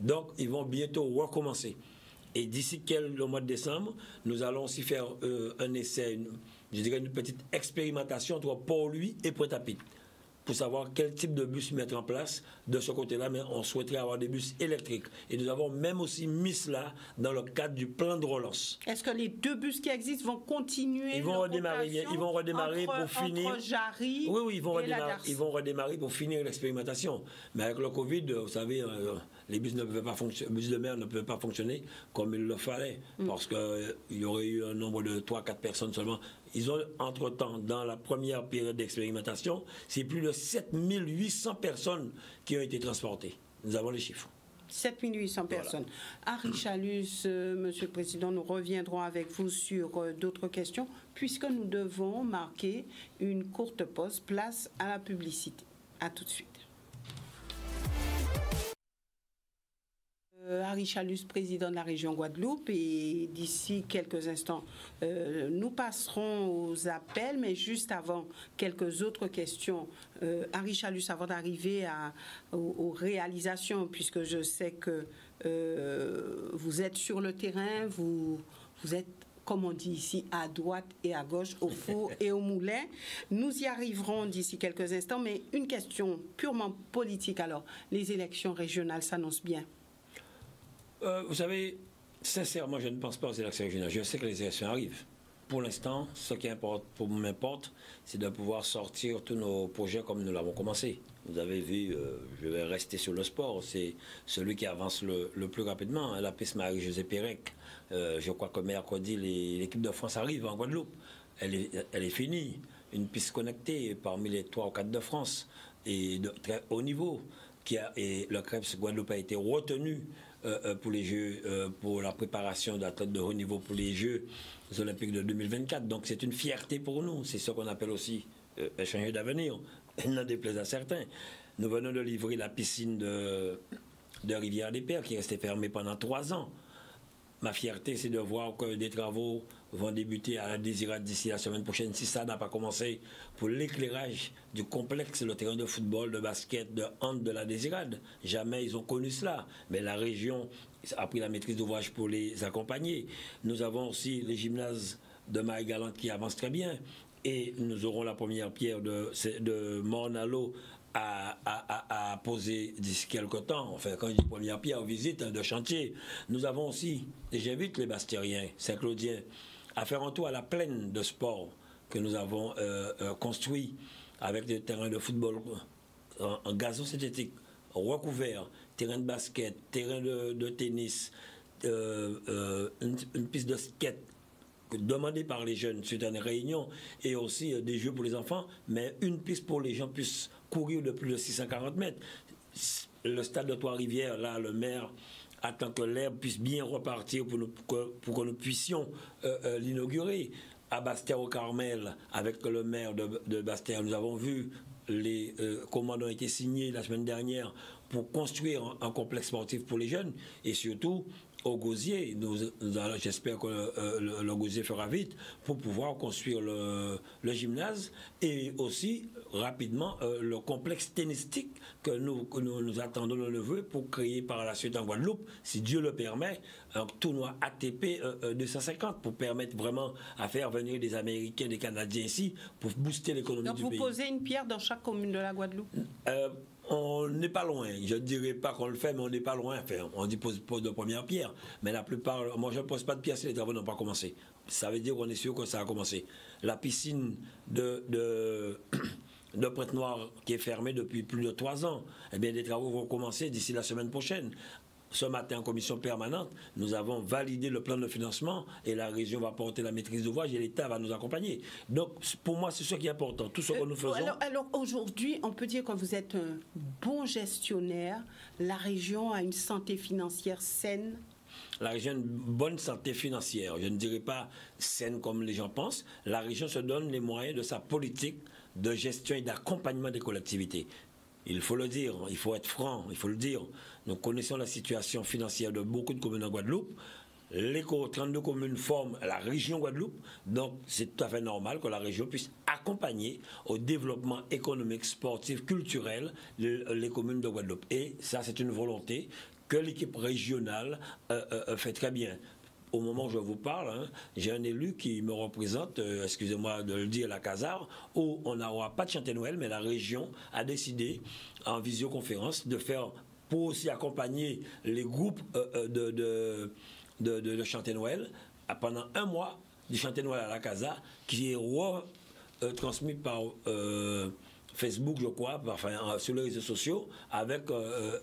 Donc, ils vont bientôt recommencer. Et d'ici le mois de décembre, nous allons aussi faire euh, un essai, je dirais une petite expérimentation entre Port-Louis et Pointe-à-Pitre pour savoir quel type de bus mettre en place de ce côté-là, mais on souhaiterait avoir des bus électriques. Et nous avons même aussi mis cela dans le cadre du plan de relance. Est-ce que les deux bus qui existent vont continuer Ils vont redémarrer, ils vont redémarrer pour finir. Jarry oui, oui, ils vont, redémarrer, ils vont redémarrer pour finir l'expérimentation. Mais avec le Covid, vous savez, les bus, ne pas fonctionner, bus de mer ne pouvaient pas fonctionner comme il le fallait, mm. parce qu'il euh, y aurait eu un nombre de 3-4 personnes seulement. Ils ont, entre-temps, dans la première période d'expérimentation, c'est plus de 7800 personnes qui ont été transportées. Nous avons les chiffres. 7800 personnes. Harry Chalus, euh, Monsieur le Président, nous reviendrons avec vous sur euh, d'autres questions, puisque nous devons marquer une courte pause, place à la publicité. À tout de suite. Euh, Harry Chalus, président de la région Guadeloupe. Et d'ici quelques instants, euh, nous passerons aux appels, mais juste avant, quelques autres questions. Euh, Harry Chalus, avant d'arriver aux, réalisations, puisque je sais que vous êtes sur le terrain, vous, vous êtes comme on dit ici, à droite et à gauche, au four et au moulin. Nous y arriverons d'ici quelques instants, mais une question purement politique alors. Les élections régionales s'annoncent bien. Euh, vous savez, sincèrement, je ne pense pas aux élections régionales. Je sais que les élections arrivent. Pour l'instant, ce qui m'importe, c'est de pouvoir sortir tous nos projets comme nous l'avons commencé. Vous avez vu, euh, je vais rester sur le sport, c'est celui qui avance le, plus rapidement. Hein, la piste Marie-Josée Pérec, euh, je crois que mercredi, l'équipe de France arrive en Guadeloupe. Elle est, finie. Une piste connectée parmi les trois ou quatre de France et de très haut niveau. Qui a, et le CREPS Guadeloupe a été retenu euh, euh, pour les Jeux, euh, pour la préparation d'athlètes de haut niveau pour les Jeux olympiques de 2024. Donc c'est une fierté pour nous. C'est ce qu'on appelle aussi échanger d'avenir. N'en déplaise à certains. Nous venons de livrer la piscine de, de Rivière des Pères qui restait fermée pendant trois ans. Ma fierté, c'est de voir que des travaux vont débuter à la désirade d'ici la semaine prochaine, si ça n'a pas commencé, pour l'éclairage du complexe, le terrain de football, de basket, de hand de la désirade. Jamais ils ont connu cela. Mais la région a pris la maîtrise d'ouvrage pour les accompagner. Nous avons aussi les gymnases de Marie-Galante qui avancent très bien. Et nous aurons la première pierre de, de Mornalo à, à, poser d'ici quelques temps. Enfin, quand je dis première pierre, visite de chantier. Nous avons aussi, et j'invite les Bastériens, Saint-Claudiens, à faire un tour à la plaine de sport que nous avons euh, euh, construit avec des terrains de football en, gazon synthétique recouvert, terrain de basket, terrain de, tennis, euh, une, piste de skate demandée par les jeunes suite à une réunion et aussi des jeux pour les enfants, mais une piste pour les gens puissent courir de plus de 640 mètres. Le stade de Trois-Rivières, là, le maire attend que l'herbe puisse bien repartir pour, que, nous puissions euh, euh, l'inaugurer. À Bastère au Carmel, avec le maire de, Bastère, nous avons vu les euh, commandes ont été signés la semaine dernière pour construire un complexe sportif pour les jeunes et surtout au gosier. Nous, J'espère que euh, le, gosier fera vite pour pouvoir construire le, gymnase et aussi rapidement euh, le complexe tennistique que nous, nous, attendons le neveu pour créer par la suite en Guadeloupe, si Dieu le permet, un tournoi ATP 250 euh, pour permettre vraiment à faire venir des Américains, des Canadiens ici pour booster l'économie du pays. Donc vous posez une pierre dans chaque commune de la Guadeloupe? On n'est pas loin. Je ne dirais pas qu'on le fait, mais on n'est pas loin. Enfin, on dit pose, de première pierre. Mais la plupart, moi je ne pose pas de pierre si les travaux n'ont pas commencé. Ça veut dire qu'on est sûr que ça a commencé. La piscine de, de, de Pointe-Noire qui est fermée depuis plus de trois ans, eh bien, les travaux vont commencer d'ici la semaine prochaine ce matin en commission permanente, nous avons validé le plan de financement et la région va porter la maîtrise d'ouvrage et l'État va nous accompagner. Donc, pour moi, c'est ce qui est important. Tout ce que nous faisons. Alors, aujourd'hui, on peut dire que vous êtes un bon gestionnaire. La région a une santé financière saine la région a une bonne santé financière. Je ne dirais pas saine comme les gens pensent. La région se donne les moyens de sa politique de gestion et d'accompagnement des collectivités. Il faut le dire, il faut être franc, il faut le dire. Nous connaissons la situation financière de beaucoup de communes en Guadeloupe. Les 32 communes forment la région Guadeloupe, donc c'est tout à fait normal que la région puisse accompagner au développement économique, sportif, culturel les, communes de Guadeloupe. Et ça, c'est une volonté que l'équipe régionale euh, euh, fait très bien. Au moment où je vous parle, hein, j'ai un élu qui me représente, euh, excusez-moi de le dire, la Casar, où on n'aura pas de chanter Noël, mais la région a décidé, en visioconférence, de faire, pour aussi accompagner les groupes euh, euh, de, de, de, Noël, pendant un mois, du chanter Noël à la Casa, qui est transmis par Facebook, je crois, enfin, sur les réseaux sociaux, avec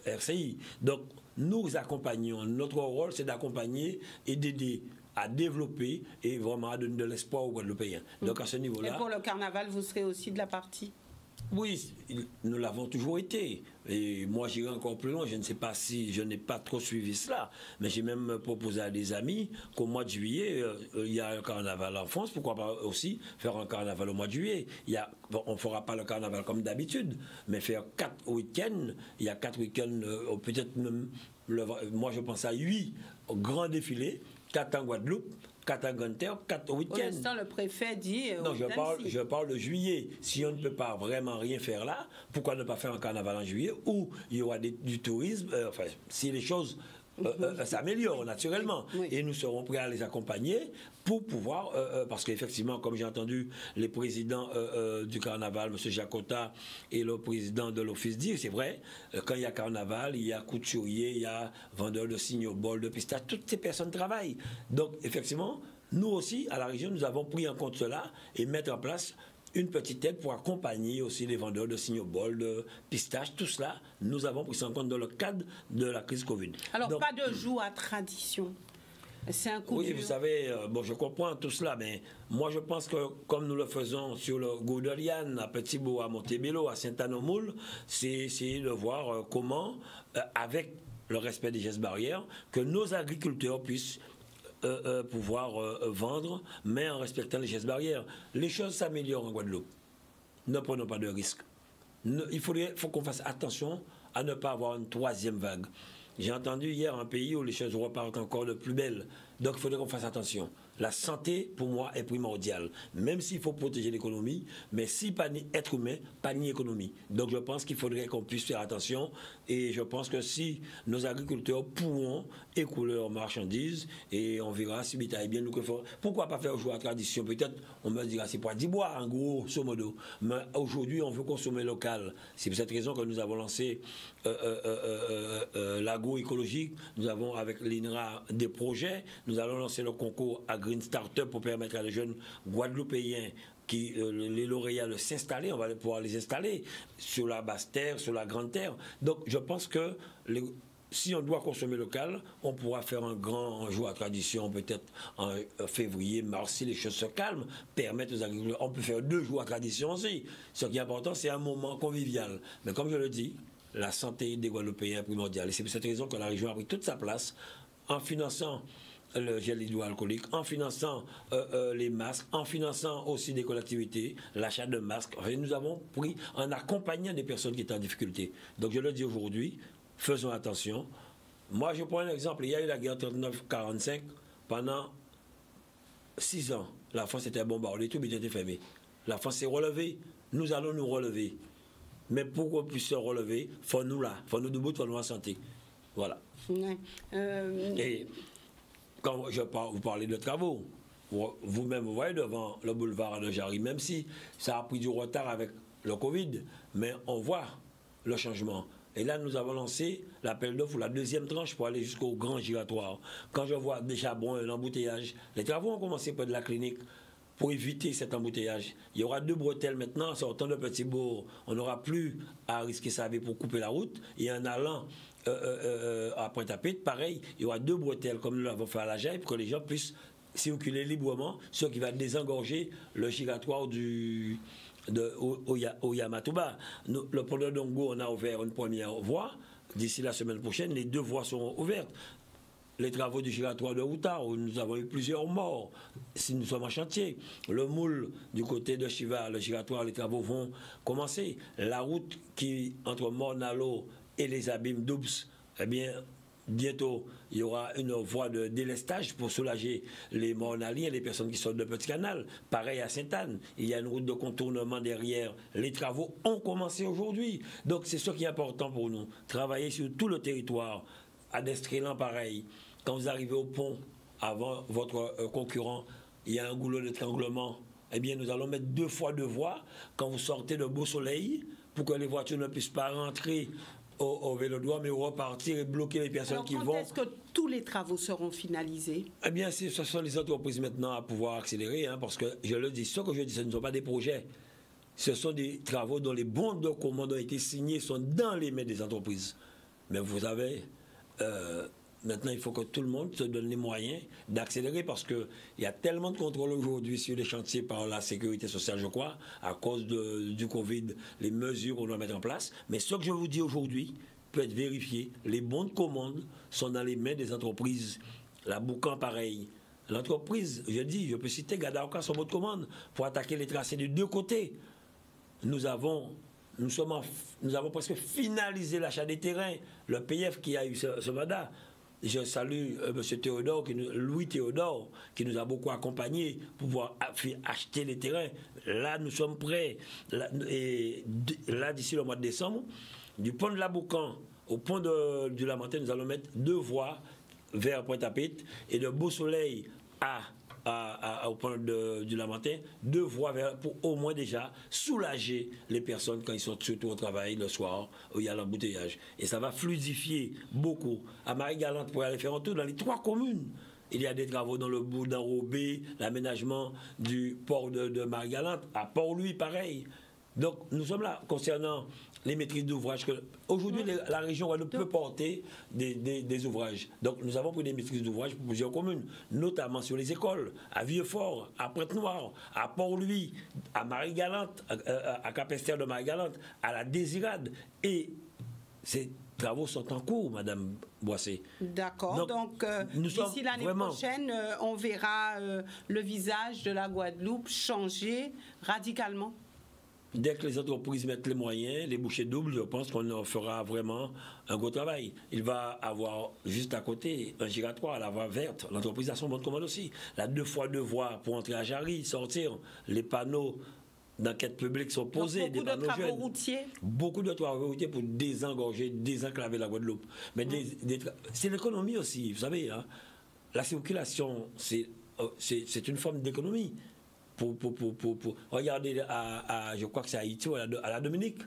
RCI. Donc, nous accompagnons. Notre rôle, c'est d'accompagner et d'aider à développer et vraiment à donner de l'espoir aux Guadeloupéens. Donc à ce niveau-là. Et pour le carnaval, vous serez aussi de la partie? Oui, nous l'avons toujours été. Et moi, j'irai encore plus loin. Je ne sais pas si je n'ai pas trop suivi cela, mais j'ai même proposé à des amis qu'au mois de juillet, euh, il y a un carnaval en France. Pourquoi pas aussi faire un carnaval au mois de juillet? Il y a, On ne fera pas le carnaval comme d'habitude, mais faire quatre week-ends. Il y a quatre week-ends, euh, peut-être même, moi je pense à huit grands défilés, quatre en Guadeloupe, 4 à 4 week-ends. Pour l'instant, le préfet dit. Euh, non, je parle, je parle de juillet. Si on ne peut pas vraiment rien faire là, pourquoi ne pas faire un carnaval en juillet où il y aura du tourisme euh, Enfin, si les choses euh, euh, s'améliorent naturellement. Et nous serons prêts à les accompagner pour pouvoir, euh, parce qu'effectivement, comme j'ai entendu les présidents du carnaval, M. Jacota et le président de l'office dire, c'est vrai, quand il y a carnaval, il y a couturier, il y a vendeur de signaux, bol de pistache, toutes ces personnes travaillent. Donc, effectivement, nous aussi, à la région, nous avons pris en compte cela et mettre en place une petite aide pour accompagner aussi les vendeurs de signaux bol, de pistaches, tout cela, nous avons pris ça en compte dans le cadre de la crise Covid. Alors, pas de jour à tradition. C'est un coup Oui, vous savez, euh, bon, je comprends tout cela, mais moi je pense que comme nous le faisons sur le Goudelian, à Petit-Beau, à Montebello, à Saint-Anomoul, c'est essayer de voir euh, comment, euh, avec le respect des gestes barrières, que nos agriculteurs puissent pouvoir euh, vendre, mais en respectant les gestes barrières. Les choses s'améliorent en Guadeloupe. Ne prenons pas de risques. il faut qu'on fasse attention à ne pas avoir une troisième vague. J'ai entendu hier un pays où les choses repartent encore de plus belle. Donc il faudrait qu'on fasse attention. La santé, pour moi, est primordiale. Même s'il faut protéger l'économie, mais si pas ni être humain, pas ni économie. Donc je pense qu'il faudrait qu'on puisse faire attention. Et je pense que si nos agriculteurs pourront écouler leurs marchandises, et on verra si est bien nous que. Pourquoi pas faire jouer à tradition? Peut-être on me dira c'est pour dire boire, en gros, modo. Mais aujourd'hui, on veut consommer local. C'est pour cette raison que nous avons lancé l'agroécologique. Nous avons avec l'INRA des projets. Nous allons lancer le concours agro une start-up pour permettre à les jeunes Guadeloupéens qui, euh, les lauréats de s'installer, on va pouvoir les installer sur la basse terre, sur la grande terre. Donc je pense que si on doit consommer local, on pourra faire un grand jour à tradition, peut-être en euh, février, mars, si les choses se calment, permettre aux agriculteurs. On peut faire deux jours à tradition aussi. Ce qui est important, c'est un moment convivial. Mais comme je le dis, la santé des Guadeloupéens primordiale. Et c'est pour cette raison que la région a pris toute sa place en finançant le gel hydroalcoolique, en finançant euh, euh, les masques, en finançant aussi des collectivités, l'achat de masques. nous avons pris en accompagnant des personnes qui étaient en difficulté. Donc je le dis aujourd'hui, faisons attention. Moi, je prends un exemple. Il y a eu la guerre 39-45 pendant six ans. La France était bombardée, tout était fermé. La France s'est relevée. Nous allons nous relever. Mais pour qu'on puisse se relever, faut nous là, faut nous debout, faut nous en santé. Voilà. Euh, Et quand je parle, vous parlez de travaux, vous-même, vous voyez devant le boulevard de Jarry, même si ça a pris du retard avec le Covid, mais on voit le changement. Et là, nous avons lancé l'appel d'offres, la deuxième tranche pour aller jusqu'au grand giratoire. Quand je vois déjà bon un embouteillage, les travaux ont commencé près de la clinique pour éviter cet embouteillage. Il y aura deux bretelles maintenant, sortant de Petit Bourg. On n'aura plus à risquer sa vie pour couper la route. Et en allant euh, euh, euh, à Pointe-à-Pitre, pareil, il y aura deux bretelles comme nous l'avons fait à la Jaille pour que les gens puissent circuler librement, ce qui va désengorger le giratoire de, au, le pont de Dongo, on a ouvert une première voie. D'ici la semaine prochaine, les deux voies seront ouvertes. Les travaux du giratoire de Outa, où nous avons eu plusieurs morts, si nous sommes en chantier. Le moule du côté de Chiva, le giratoire, les travaux vont commencer. La route qui, entre Mornalo et les abîmes d'Oups, eh bien, bientôt, il y aura une voie de délestage pour soulager les mornaliens, les personnes qui sortent de Petit Canal. Pareil à Sainte-Anne, il y a une route de contournement derrière. Les travaux ont commencé aujourd'hui. Donc, c'est ce qui est important pour nous. Travailler sur tout le territoire. À Destrélan, pareil. Quand vous arrivez au pont avant votre euh, concurrent, il y a un goulot d'étranglement, eh bien, nous allons mettre deux fois deux voies quand vous sortez de beau soleil pour que les voitures ne puissent pas rentrer au, au vélodrome mais repartir et bloquer les personnes Alors, qui quand vont. est-ce que tous les travaux seront finalisés? Eh bien, ce sont les entreprises maintenant à pouvoir accélérer, hein, parce que je le dis, ce que je dis, ce ne sont pas des projets. Ce sont des travaux dont les bons de commande ont été signés, sont dans les mains des entreprises. Mais vous savez, euh, maintenant, il faut que tout le monde se donne les moyens d'accélérer parce qu'il y a tellement de contrôles aujourd'hui sur les chantiers par la sécurité sociale, je crois, à cause de- du Covid, les mesures qu'on doit mettre en place. Mais ce que je vous dis aujourd'hui peut être vérifié. Les bons de commande sont dans les mains des entreprises. La Boucan, pareil. L'entreprise, je dis, je peux citer Gadarka, son bon de commande, pour attaquer les tracés des deux côtés nous avons, nous, sommes nous avons presque finalisé l'achat des terrains. Le PF qui a eu ce, ce mandat. Je salue euh, M. Théodore, Louis Théodore, qui nous a beaucoup accompagnés pour pouvoir acheter les terrains. Là, nous sommes prêts. Là, et là, d'ici le mois de décembre, du pont de la Boucan au pont de- du Lamentin, nous allons mettre deux voies vers Pointe-à-Pitre et de Beau Soleil à, au pont de- du Lamentin, deux voies vers- pour au moins déjà soulager les personnes quand ils sont surtout au travail le soir où il y a l'embouteillage. Et ça va fluidifier beaucoup. À Marie-Galante, pour aller faire un tour dans les trois communes. Il y a des travaux dans le bout d'Enrobé, l'aménagement du port de, de Marie-Galante, à Port-Louis, pareil. Donc, nous sommes là concernant les maîtrises d'ouvrage. que- Aujourd'hui, la région elle peut porter des, des- des ouvrages. Donc, nous avons pris des maîtrises d'ouvrage pour plusieurs communes, notamment sur les écoles, à Vieux-Fort, à Pointe-Noire, à Port-Louis, à Marie-Galante, à, à- à Cap-Esther de Marie-Galante, à la Désirade. Et ces travaux sont en cours, Madame Boissé. D'accord. Donc, Donc, euh, d'ici l'année vraiment- prochaine, euh, on verra euh, le visage de la Guadeloupe changer radicalement. Dès que les entreprises mettent les moyens, les bouchées doubles, je pense qu'on en fera vraiment un gros travail. Il va avoir juste à côté un giratoire, la voie verte. L'entreprise a son bon de commande aussi. La deux fois deux voies pour entrer à Jarry, sortir. Les panneaux d'enquête publique sont Donc, posés, des beaucoup de travaux jeunes. routiers. Beaucoup de travaux routiers pour désengorger, désenclaver la Guadeloupe. Mais c'est l'économie aussi, vous savez. hein. La circulation, euh, c'est une forme d'économie. Pour, pour, pour, pour- pour- Regardez, à, à- je crois que c'est à Haïti ou à la, à la Dominique.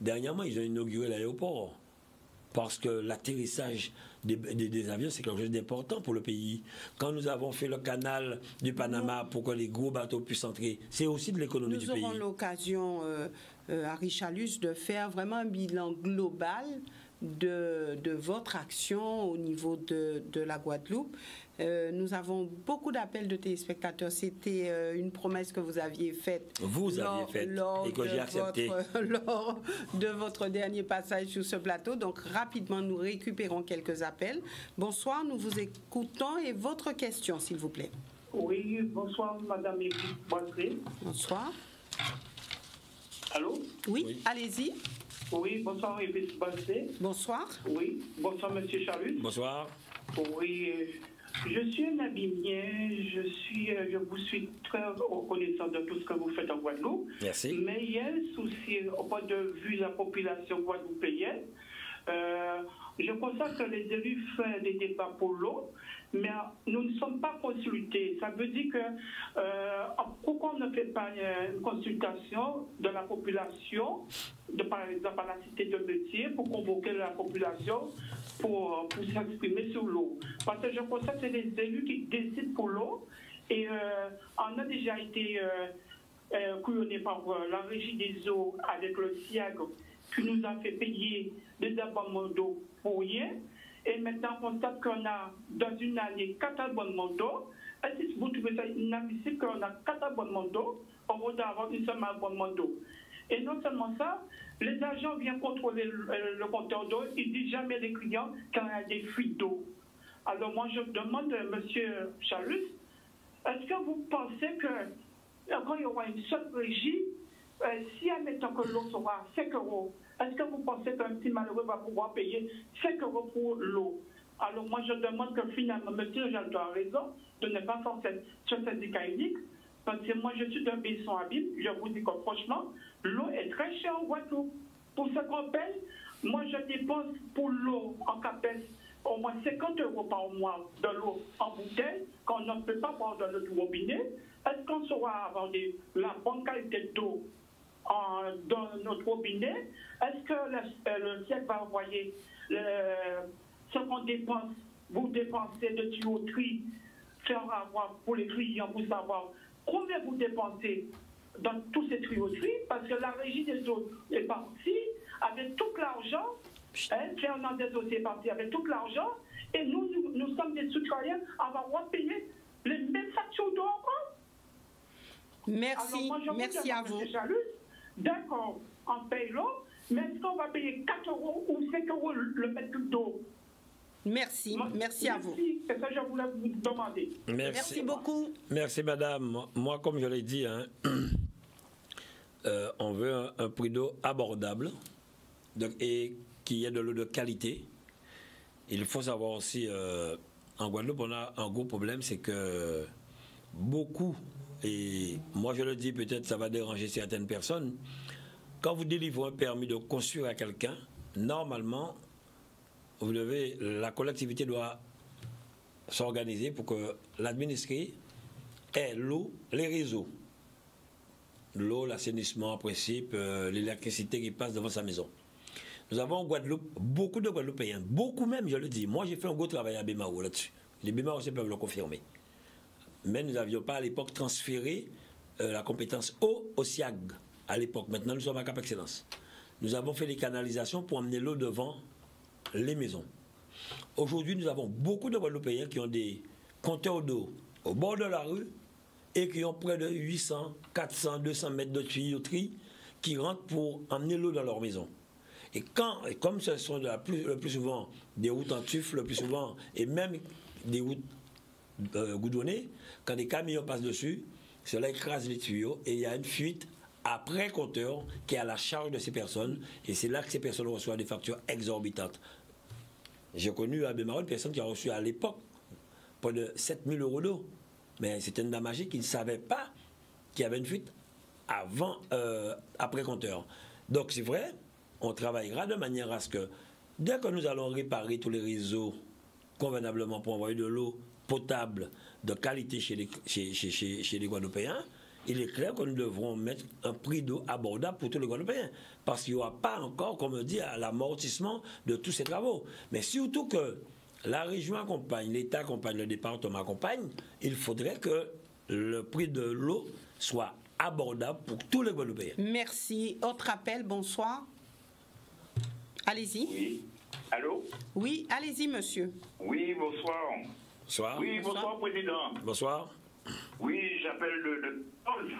Dernièrement, ils ont inauguré l'aéroport. Parce que l'atterrissage des, des- des avions, c'est quelque chose d'important pour le pays. Quand nous avons fait le canal du Panama pour que les gros bateaux puissent entrer, c'est aussi de l'économie du Nous pays. aurons l'occasion, euh, euh, à Richalus, de faire vraiment un bilan global de, de votre action au niveau de, de la Guadeloupe. Euh, nous avons beaucoup d'appels de téléspectateurs. C'était euh, une promesse que vous aviez faite. Vous aviez faite et que j'ai acceptée. lors de votre dernier passage sur ce plateau. Donc, rapidement, nous récupérons quelques appels. Bonsoir, nous vous écoutons et votre question, s'il vous plaît. Oui, bonsoir Madame Boisé. Bonsoir. Allô? Oui, Oui. allez-y. Oui, bonsoir Boisé. Bonsoir. Oui, bonsoir Monsieur Charlut. Bonsoir. Oui, euh, je suis un abimien, je, suis, euh, je vous suis très reconnaissant de tout ce que vous faites en Guadeloupe. Merci. Mais il y a un souci au point de vue de la population guadeloupéenne. Euh, je constate que les élus font des débats pour l'eau, mais nous ne sommes pas consultés. Ça veut dire que euh, pourquoi on ne fait pas une consultation de la population, de, par exemple à la cité de métier, pour convoquer la population pour, pour s'exprimer sur l'eau. Parce que je constate que c'est les élus qui décident pour l'eau et euh, on a déjà été euh, euh, par euh, la régie des eaux avec le SIAG qui nous a fait payer des abonnements d'eau pour rien. Et maintenant, on constate qu'on a dans une année quatre abonnements d'eau. Est-ce que vous trouvez ça inadmissible qu'on a quatre abonnements d'eau au lieu d'avoir une seule abonnement d'eau Et non seulement ça, les agents viennent contrôler le, euh, le compteur d'eau, ils disent jamais les clients quand il y a des fuites d'eau. Alors moi, je demande à M. Chalus, est-ce que vous pensez que euh, quand il y aura une seule régie, euh, si admettons que l'eau sera à 5 euros, est-ce que vous pensez qu'un petit malheureux va pouvoir payer 5 euros pour l'eau? Alors moi je demande que finalement, M. Jaldo a raison de ne pas faire ce syndicat unique, parce que moi je suis d'un baisson habile, je vous dis que franchement, l'eau est très chère en Guadeloupe. Pour ce qu'on paye, moi je dépense pour l'eau en CAPES. Au moins 50 euros par mois de l'eau en bouteille qu'on ne peut pas boire dans notre robinet, est-ce qu'on saura avoir la bonne qualité d'eau dans notre robinet? Est-ce que le, le ciel va envoyer ce qu'on dépense, vous dépensez de tuyauterie, faire avoir pour les clients, pour savoir combien vous dépensez dans tous ces tuyauteries, parce que la régie des eaux est partie avec tout l'argent, hein, Fernandez aussi est parti avec tout l'argent, et nous, nous, sommes des citoyens à avoir payé les mêmes factures d'eau encore. Merci, merci à vous. D'accord, on paye l'eau, mais est-ce qu'on va payer 4 euros ou 5 euros le mètre d'eau? Merci, merci à vous. C'est ça que je voulais vous demander. Merci, beaucoup. Merci madame. Moi, comme je l'ai dit, hein, euh, on veut un, prix d'eau abordable et qui ait de l'eau de qualité. Il faut savoir aussi, euh, en Guadeloupe, on a un gros problème, c'est que beaucoup, et moi je le dis, peut-être ça va déranger certaines personnes, quand vous délivrez un permis de construire à quelqu'un, normalement, vous devez, la collectivité doit s'organiser pour que l'administré ait l'eau, les réseaux. L'eau, l'assainissement en principe, euh, l'électricité qui passe devant sa maison. Nous avons en Guadeloupe beaucoup de Guadeloupéens, beaucoup même, je le dis. Moi, j'ai fait un gros travail à Bémao là-dessus. Les Bémao aussi peuvent le confirmer. Mais nous n'avions pas à l'époque transféré euh, la compétence eau au SIAG à l'époque. Maintenant, nous sommes à Cap Excellence. Nous avons fait les canalisations pour amener l'eau devant les maisons. Aujourd'hui, nous avons beaucoup de Guadeloupéens qui ont des compteurs d'eau au bord de la rue et qui ont près de 800, 400, 200 mètres de tuyauterie qui rentrent pour amener l'eau dans leur maison. Et quand, et comme ce sont plus, le plus souvent des routes en tuf, le plus souvent, et même des routes euh, goudronnées, quand des camions passent dessus, cela écrase les tuyaux et il y a une fuite après compteur qui est à la charge de ces personnes. Et c'est là que ces personnes reçoivent des factures exorbitantes. J'ai connu à Bémarol une personne qui a reçu à l'époque près de 7000 euros d'eau. Mais c'était une dame âgée qui ne savait pas qu'il y avait une fuite avant, euh, après compteur. Donc c'est vrai, on travaillera de manière à ce que dès que nous allons réparer tous les réseaux convenablement pour envoyer de l'eau potable de qualité chez les, chez, chez les Guadeloupéens, il est clair que nous devrons mettre un prix d'eau abordable pour tous les Guadeloupéens. Parce qu'il n'y aura pas encore, comme on dit, l'amortissement de tous ces travaux. Mais surtout que la région accompagne, l'État accompagne, le département accompagne, il faudrait que le prix de l'eau soit abordable pour tous les Guadeloupéens. Merci. Autre appel, bonsoir. Allez-y. Oui. Allô? Oui, allez-y, monsieur. Oui, bonsoir. Bonsoir. Oui, bonsoir, président. Bonsoir. Oui, j'appelle de, Paul.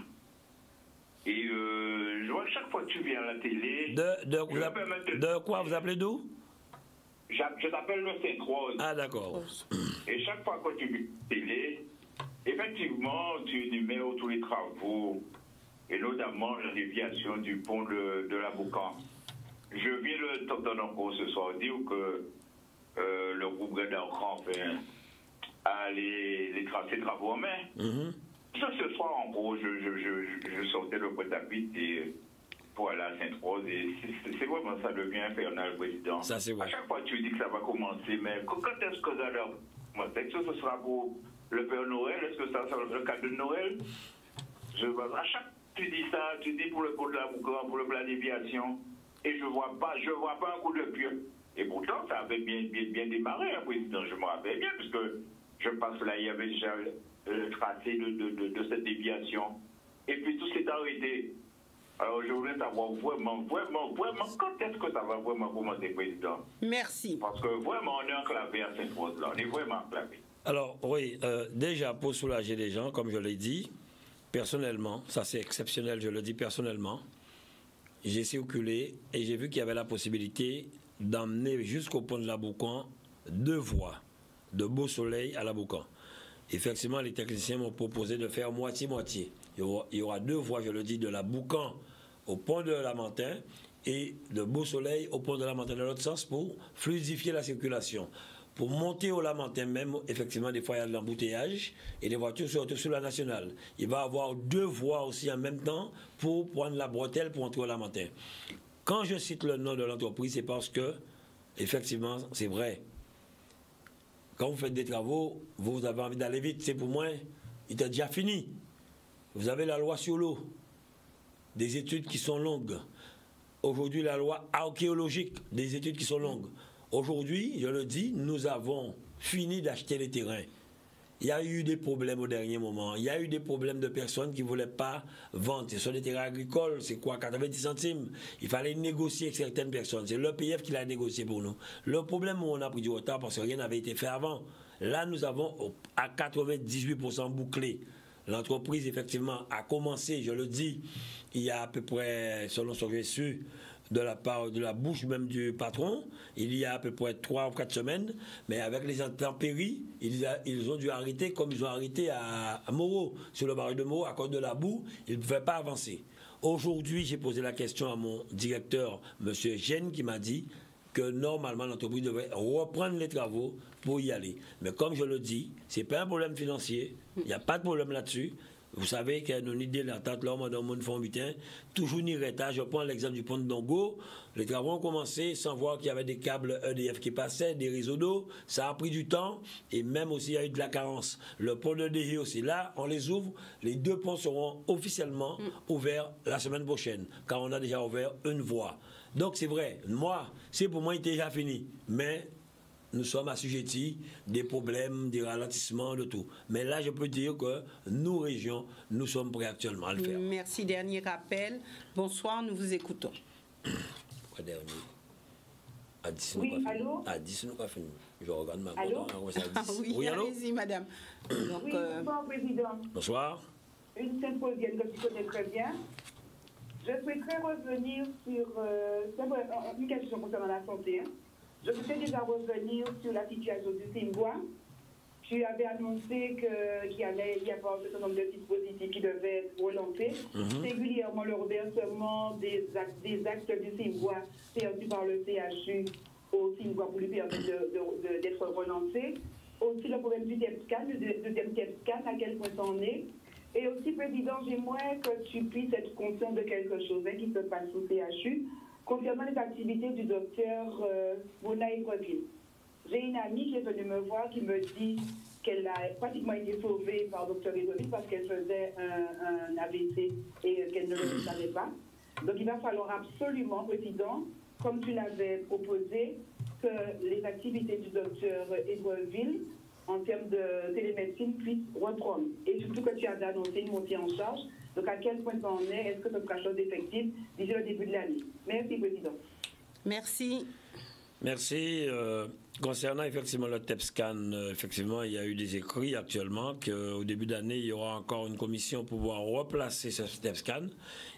Et euh, je vois chaque fois que tu viens à la télé. De, de, de quoi Vous appelez d'où? Je t'appelle le Saint-Rose. Ah, d'accord. Et chaque fois que tu viens à la télé, effectivement, tu énumères tous les travaux, et notamment la déviation du pont de, de la Boucan. Je viens le t'entendre encore ce soir dire que euh, le groupe Grenard fait à les, les, travaux en main. Mm-hmm. Ce soir, en gros, je, je, je, je sortais le Pointe-à-Pitre et pour aller à Sainte-Rose. C'est vraiment ça devient infernal, président. Ça, c'est vrai. À chaque fois, tu dis que ça va commencer, mais quand est-ce que ça va commencer Est-ce que ce sera pour le Père Noël Est-ce que ça sera le cadeau de Noël? Je, À chaque tu dis ça, tu dis pour le pour de la pour le plan d'aviation, et je vois pas, je vois pas un coup de pied. Et pourtant, ça avait bien, bien, bien démarré, hein, président. Je me rappelle bien, puisque je pense là, il y avait déjà le tracé de, de, de, cette déviation. Et puis tout s'est arrêté. Alors je voudrais savoir vraiment, vraiment, vraiment, quand est-ce que ça va vraiment commencer, Président? Merci. Parce que vraiment, on est enclavé à cette rose-là. On est vraiment enclavé. Alors, oui, euh, déjà, pour soulager les gens, comme je l'ai dit, personnellement, ça c'est exceptionnel, je le dis personnellement, j'ai circulé et j'ai vu qu'il y avait la possibilité d'emmener jusqu'au pont de la Boucan deux voies de Beau Soleil à la Boucan. Effectivement, les techniciens m'ont proposé de faire moitié-moitié. Il, y aura deux voies, je le dis, de la Boucan au pont de Lamentin et de Beau Soleil au pont de Lamentin dans l'autre sens pour fluidifier la circulation. Pour monter au Lamentin même, effectivement, des fois il y a de l'embouteillage et les voitures sur la nationale. Il va y avoir deux voies aussi en même temps pour prendre la bretelle pour entrer au Lamentin. Quand je cite le nom de l'entreprise, c'est parce que, effectivement, c'est vrai quand vous faites des travaux, vous avez envie d'aller vite. C'est pour moi, il est déjà fini. Vous avez la loi sur l'eau, des études qui sont longues. Aujourd'hui, la loi archéologique, des études qui sont longues. Aujourd'hui, je le dis, nous avons fini d'acheter les terrains. Il y a eu des problèmes au dernier moment. Il y a eu des problèmes de personnes qui ne voulaient pas vendre. Sont des terrains agricoles, c'est quoi 90 centimes? Il fallait négocier avec certaines personnes. C'est l'EPF qui l'a négocié pour nous. Le problème où on a pris du retard parce que rien n'avait été fait avant. Là, nous avons à 98% bouclé. L'entreprise, effectivement, a commencé, je le dis, il y a à peu près, selon ce que j'ai su, de la part de la bouche même du patron, il y a à peu près trois ou quatre semaines, mais avec les intempéries, ils, ils ont dû arrêter comme ils ont arrêté à, Moreau, sur le barrage de Moreau, à cause de la boue, ils ne pouvaient pas avancer. Aujourd'hui, j'ai posé la question à mon directeur, M. Gênes, qui m'a dit que normalement l'entreprise devrait reprendre les travaux pour y aller. Mais comme je le dis, ce n'est pas un problème financier, il n'y a pas de problème là-dessus. Vous savez qu'il y a une idée l'attente là, dans mon fond butin, toujours ni retard. Je prends l'exemple du pont de Dongo. Les travaux ont commencé sans voir qu'il y avait des câbles EDF qui passaient, des réseaux d'eau. Ça a pris du temps et même aussi il y a eu de la carence. Le pont de DG aussi. Là, on les ouvre. Les deux ponts seront officiellement mm. ouverts la semaine prochaine, car on a déjà ouvert une voie. Donc c'est vrai, moi, c'est pour moi, il était déjà fini. Mais nous sommes assujettis des problèmes, des ralentissements, de tout. Mais là, je peux dire que nous, régions, nous sommes prêts actuellement à le faire. Merci. Dernier rappel. Bonsoir, nous vous écoutons. Quoi dernier? À 10, oui, allô? À 10, nous pas fini. Je regarde ma allô? ah, Oui, oui allez-y, madame. Donc, oui, euh, bonsoir, Président. Bonsoir. Une symposienne que tu connais très bien. Je souhaiterais revenir sur euh, une question concernant la santé. Hein. Je voudrais déjà revenir sur la situation du Simbois. Tu avais annoncé qu'il y allait y avoir un certain nombre de dispositifs qui devaient être relancés. Mhm. Régulièrement, le reversement des actes, des actes du Simbois perdus par le CHU au Simbois pour lui permettre d'être relancé. Aussi le problème du DEPSCAN, du deuxième DEPSCAN, à quel point en est. Et aussi, Président, j'aimerais que tu puisses être conscient de quelque chose hein, qui se passe au CHU concernant les activités du docteur euh, Mona J'ai une amie qui est venue me voir qui me dit qu'elle a pratiquement été sauvée par le docteur Ibrahim parce qu'elle faisait un, AVC et qu'elle ne le savait pas. Donc il va falloir absolument, Président, comme tu l'avais proposé, que les activités du docteur Edouardville en termes de télémédecine puissent reprendre. Et surtout que tu as annoncé une montée en charge donc, à quel point ça en est Est-ce que ce sera chose effective d'ici le début de l'année? Merci, Président. Merci. Merci. Euh, concernant effectivement le TEPSCAN, euh, effectivement, il y a eu des écrits actuellement qu'au début d'année, il y aura encore une commission pour pouvoir replacer ce TEPSCAN.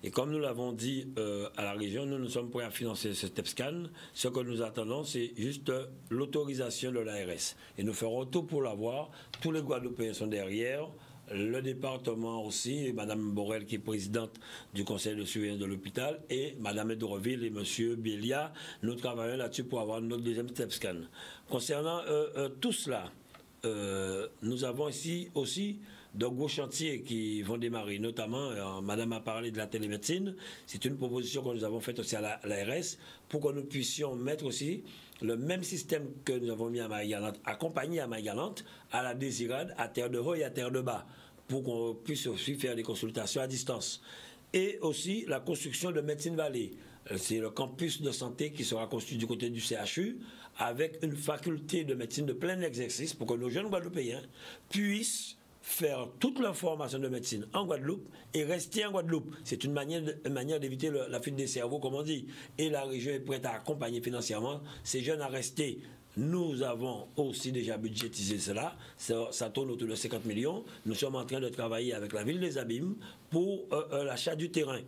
Et comme nous l'avons dit euh, à la région, nous, nous sommes prêts à financer ce TEPSCAN. Ce que nous attendons, c'est juste l'autorisation de l'ARS. Et nous ferons tout pour l'avoir. Tous les Guadeloupéens sont derrière le département aussi, Mme Borel qui est présidente du conseil de surveillance de l'hôpital, et Mme Edorville et M. Bélia, nous travaillons là-dessus pour avoir notre deuxième step scan. Concernant euh, euh, tout cela, euh, nous avons ici aussi de gros chantiers qui vont démarrer, notamment, Madame a parlé de la télémédecine, c'est une proposition que nous avons faite aussi à l'ARS pour que nous puissions mettre aussi le même système que nous avons mis à Marie-Galante, accompagné à Marie-Galante, à la Désirade, à Terre de Haut et à Terre de Bas, pour qu'on puisse aussi faire des consultations à distance. Et aussi la construction de Médecine Vallée. Euh, c'est le campus de santé qui sera construit du côté du CHU, avec une faculté de médecine de plein exercice pour que nos jeunes Guadeloupéens puissent faire toute leur formation de médecine en Guadeloupe et rester en Guadeloupe. C'est une manière, manière d'éviter la fuite des cerveaux, comme on dit. Et la région est prête à accompagner financièrement ces jeunes à rester. Nous avons aussi déjà budgétisé cela. Ça, tourne autour de 50 millions. Nous sommes en train de travailler avec la ville des Abîmes pour euh, euh, l'achat du terrain.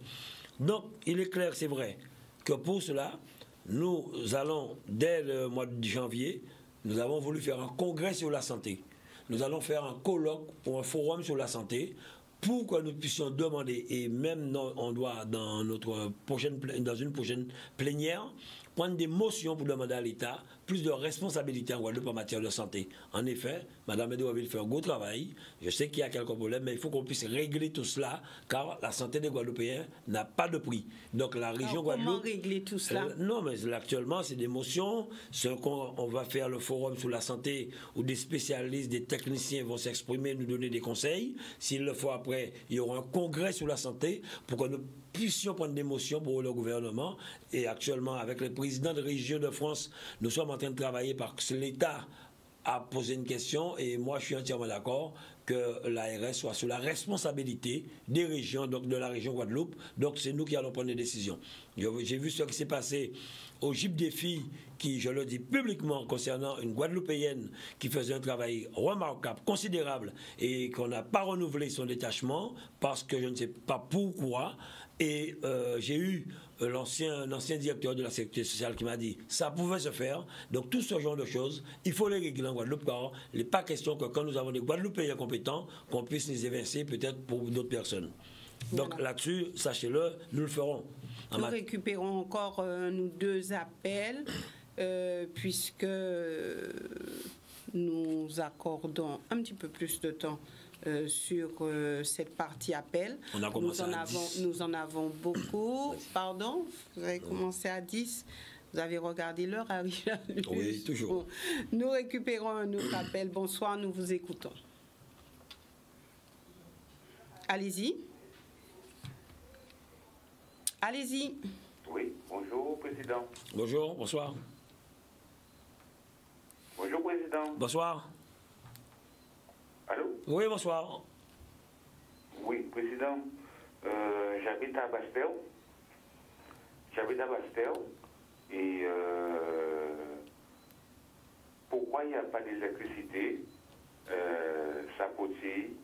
Donc, il est clair, c'est vrai, que pour cela, nous allons, dès le mois de janvier, nous avons voulu faire un congrès sur la santé nous allons faire un colloque ou un forum sur la santé pour que nous puissions demander, et même on doit dans, notre prochaine, dans une prochaine plénière, prendre des motions pour demander à l'État plus de responsabilités en Guadeloupe en matière de santé. En effet, Mme Edouardville fait un gros travail. Je sais qu'il y a quelques problèmes, mais il faut qu'on puisse régler tout cela, car la santé des Guadeloupéens n'a pas de prix. Donc la région Alors, comment Guadeloupe. régler tout cela Euh, Non, mais actuellement, c'est des motions. Ce qu'on on va faire le forum sur la santé où des spécialistes, des techniciens vont s'exprimer, nous donner des conseils. S'il le faut après, il y aura un congrès sur la santé pour que nous puissions prendre des motions pour le gouvernement. Et actuellement, avec le président de région de France, nous sommes en train de travailler parce que l'État a posé une question et moi je suis entièrement d'accord que l'ARS soit sous la responsabilité des régions, donc de la région Guadeloupe. Donc c'est nous qui allons prendre les décisions. J'ai vu ce qui s'est passé au GIP des filles, qui, je le dis publiquement, concernant une Guadeloupéenne qui faisait un travail remarquable, considérable, et qu'on n'a pas renouvelé son détachement parce que je ne sais pas pourquoi. Et euh, j'ai eu euh, l'ancien, directeur de la sécurité sociale qui m'a dit ça pouvait se faire. Donc tout ce genre de choses, il faut les régler en Guadeloupe car il n'est pas question que quand nous avons des Guadeloupéens compétents, qu'on puisse les évincer peut-être pour d'autres personnes. Donc Voilà. là-dessus, sachez-le, nous le ferons. Nous récupérons encore euh, nous deux appels euh, puisque nous accordons un petit peu plus de temps euh, sur euh, cette partie appel. On a commencé nous en à avons, 10. Nous en avons beaucoup. Pardon, vous avez commencé à 10. Vous avez regardé l'heure, Harry Jalus. Oui, toujours. Bon, Nous récupérons un autre appel. Bonsoir, nous vous écoutons. Allez-y. Allez-y. Oui, bonjour Président. Bonjour, bonsoir. Bonjour Président. Bonsoir. Oui, bonsoir. Oui, Président. Euh, J'habite à Bastel. J'habite à Bastel. Et euh, pourquoi il n'y a pas d'électricité euh, Sapotier,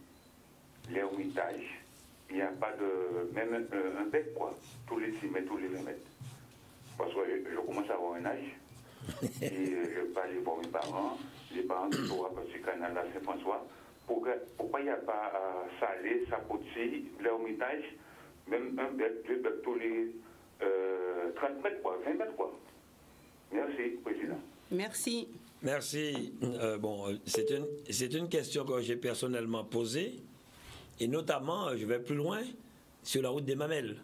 l'ermitage, il n'y a pas de. même un, un bec, quoi, tous les 6 mètres, tous les 20 mètres. Parce que je, je commence à avoir un âge. et euh, je peux aller voir mes parents, les parents qui sont à ce canal à Saint-François. Pourquoi pourquoi il n'y a pas à Salé, Sapotier, l'ermitage, même un bec, deux becs tous les euh, 30 mètres, quoi, 20 mètres, quoi. Merci, Président. Merci. Merci. Euh, bon, euh, c'est une, c'est une question que j'ai personnellement posée. Et notamment, euh, je vais plus loin, sur la route des Mamelles.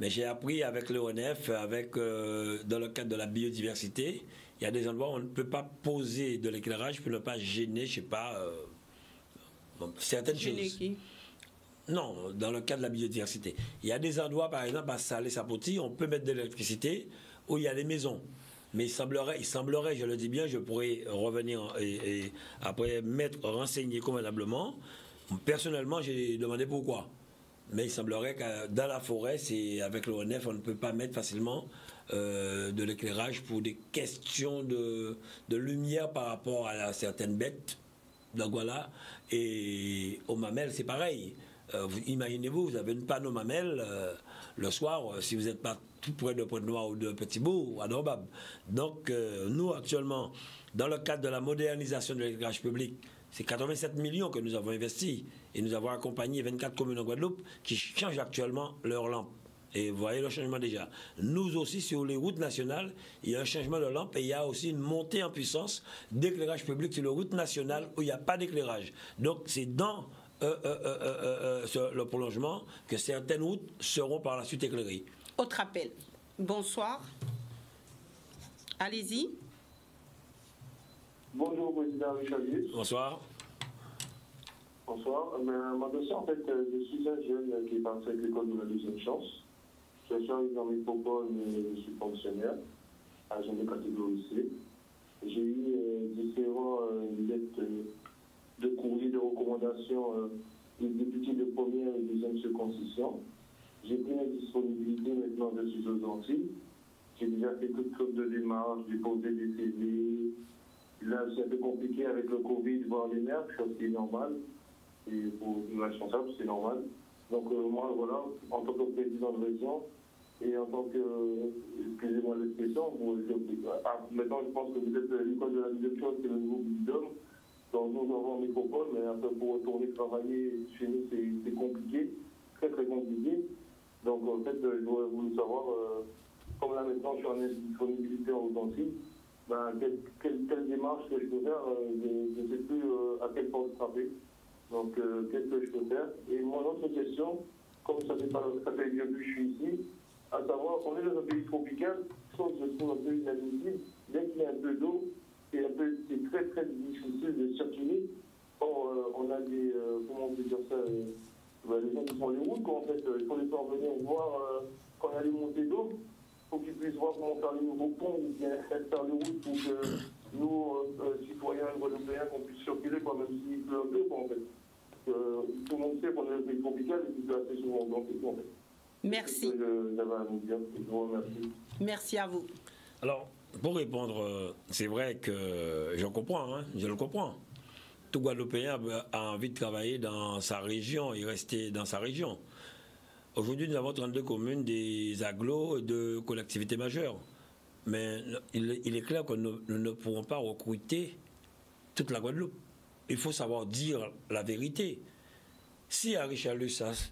Mais j'ai appris avec l'ONF, avec, euh, dans le cadre de la biodiversité, il y a des endroits où on ne peut pas poser de l'éclairage pour ne pas gêner, je sais pas, euh, bon, certaines choses. qui? Non, dans le cas de la biodiversité. Il y a des endroits, par exemple, à Salé-Sapoti, on peut mettre de l'électricité où il y a des maisons. Mais il semblerait, il semblerait, je le dis bien, je pourrais revenir et, et après m'être renseigné convenablement. Personnellement, j'ai demandé pourquoi. Mais il semblerait que dans la forêt, c'est avec l'ONF, on ne peut pas mettre facilement euh, de l'éclairage pour des questions de, de lumière par rapport à certaines bêtes. Donc. Et aux mamelles, c'est pareil. Euh, vous- Imaginez-vous, vous avez une panne aux mamelles euh, le soir, euh, si vous n'êtes pas tout près de Pointe-Noire ou de Petit-Bourg, à Dorbab. Donc, nous, actuellement, dans le cadre de la modernisation de l'éclairage public, c'est 87 millions que nous avons investis et nous avons accompagné 24 communes en Guadeloupe qui changent actuellement leurs lampes. Et vous voyez le changement déjà. Nous aussi, sur les routes nationales, il y a un changement de lampe et il y a aussi une montée en puissance d'éclairage public sur les routes nationales où il n'y a pas d'éclairage. Donc c'est dans euh, euh, euh, euh, euh, ce- le prolongement que certaines routes seront par la suite éclairées. Autre appel. Bonsoir. Allez-y. Bonjour, Président Richard Bonsoir. Bonsoir. Ma- en fait, je suis un jeune qui est parti avec l'école de la deuxième chance. Je suis arrivé dans métropole, mais je suis fonctionnaire, agent de catégorie C. J'ai eu euh, différents euh, lettres euh, de courrier de recommandation euh, des députés de première et deuxième circoncision. J'ai pris mes disponibilités, maintenant je suis aux Antilles. J'ai déjà fait toutes sortes de démarches, j'ai posé des CV, Là, c'est un peu compliqué avec le Covid, voir les nerfs, chose qui est. Et pour une responsable, c'est normal. Donc, euh, moi, voilà, en tant que président de région et en tant que, euh, excusez-moi l'expression, vous- je- ah, maintenant, je pense que vous êtes euh, l'école de la chose, c'est le nouveau d'homme. Donc, nous avons en métropole, mais après, pour retourner travailler chez nous, c'est compliqué, très, très compliqué. Donc, en fait, euh, je voudrais voulu savoir euh, comme là maintenant je suis en disponibilité en authentique, ben, quelle, quelle, démarche que je peux faire Je ne sais plus à quelle porte frapper? Donc, qu'est-ce que je peux faire? Et mon autre question, comme ça fait, pas, ça fait bien que je suis ici, à savoir qu'on est dans un pays tropical, chose je trouve un peu inadmissible, dès qu'il y a un peu d'eau, c'est très très difficile de circuler. Or, euh, on a des, euh, comment on peut dire ça, euh, bah, les gens qui font les routes, quoi, en fait, il faut les faire venir voir quand a les montées d'eau, faut qu'ils puissent voir comment faire les nouveaux ponts ou bien faire les routes pour que nous, citoyens européens, qu'on puisse circuler, quoi, même s'il pleut un peu, quoi, en fait. Tout le monde sait qu'on est un pays tropical et qu'il assez souvent dans en fait. Merci. Merci à vous. Alors, pour répondre, euh, c'est vrai que je comprends, hein, je le comprends. Tout Guadeloupéen a envie de travailler dans sa région et rester dans sa région. Aujourd'hui, nous avons 32 communes, des agglos de collectivités majeures. Mais il, est clair que nous, ne pourrons pas recruter toute la Guadeloupe. Il faut savoir dire la vérité. Si à Richard Lussas,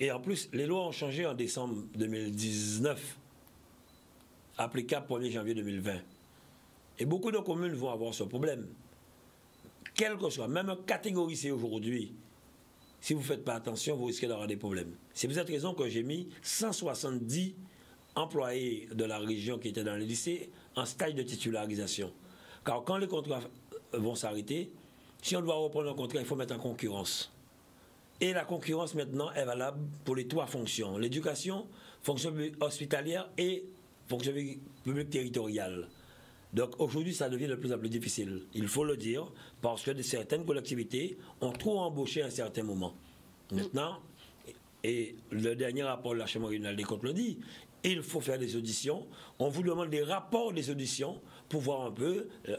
et en plus, les lois ont changé en décembre 2019, applicables 1er janvier 2020. Et beaucoup de communes vont avoir ce problème. Quel que soit, même catégorie aujourd'hui, si vous ne faites pas attention, vous risquez d'avoir des problèmes. C'est pour cette raison que j'ai mis 170 employés de la région qui étaient dans les lycées en stage de titularisation. Car quand les contrats vont s'arrêter, si on doit reprendre un contrat, il faut mettre en concurrence. Et la concurrence maintenant est valable pour les trois fonctions. L'éducation, fonction hospitalière et fonction publique territoriale. Donc aujourd'hui, ça devient de plus en plus difficile. Il faut le dire, parce que certaines collectivités ont trop embauché à un certain moment. Maintenant, et le dernier rapport de la Chambre régionale des comptes le dit, il faut faire des auditions. On vous demande des rapports des auditions pour voir un peu euh,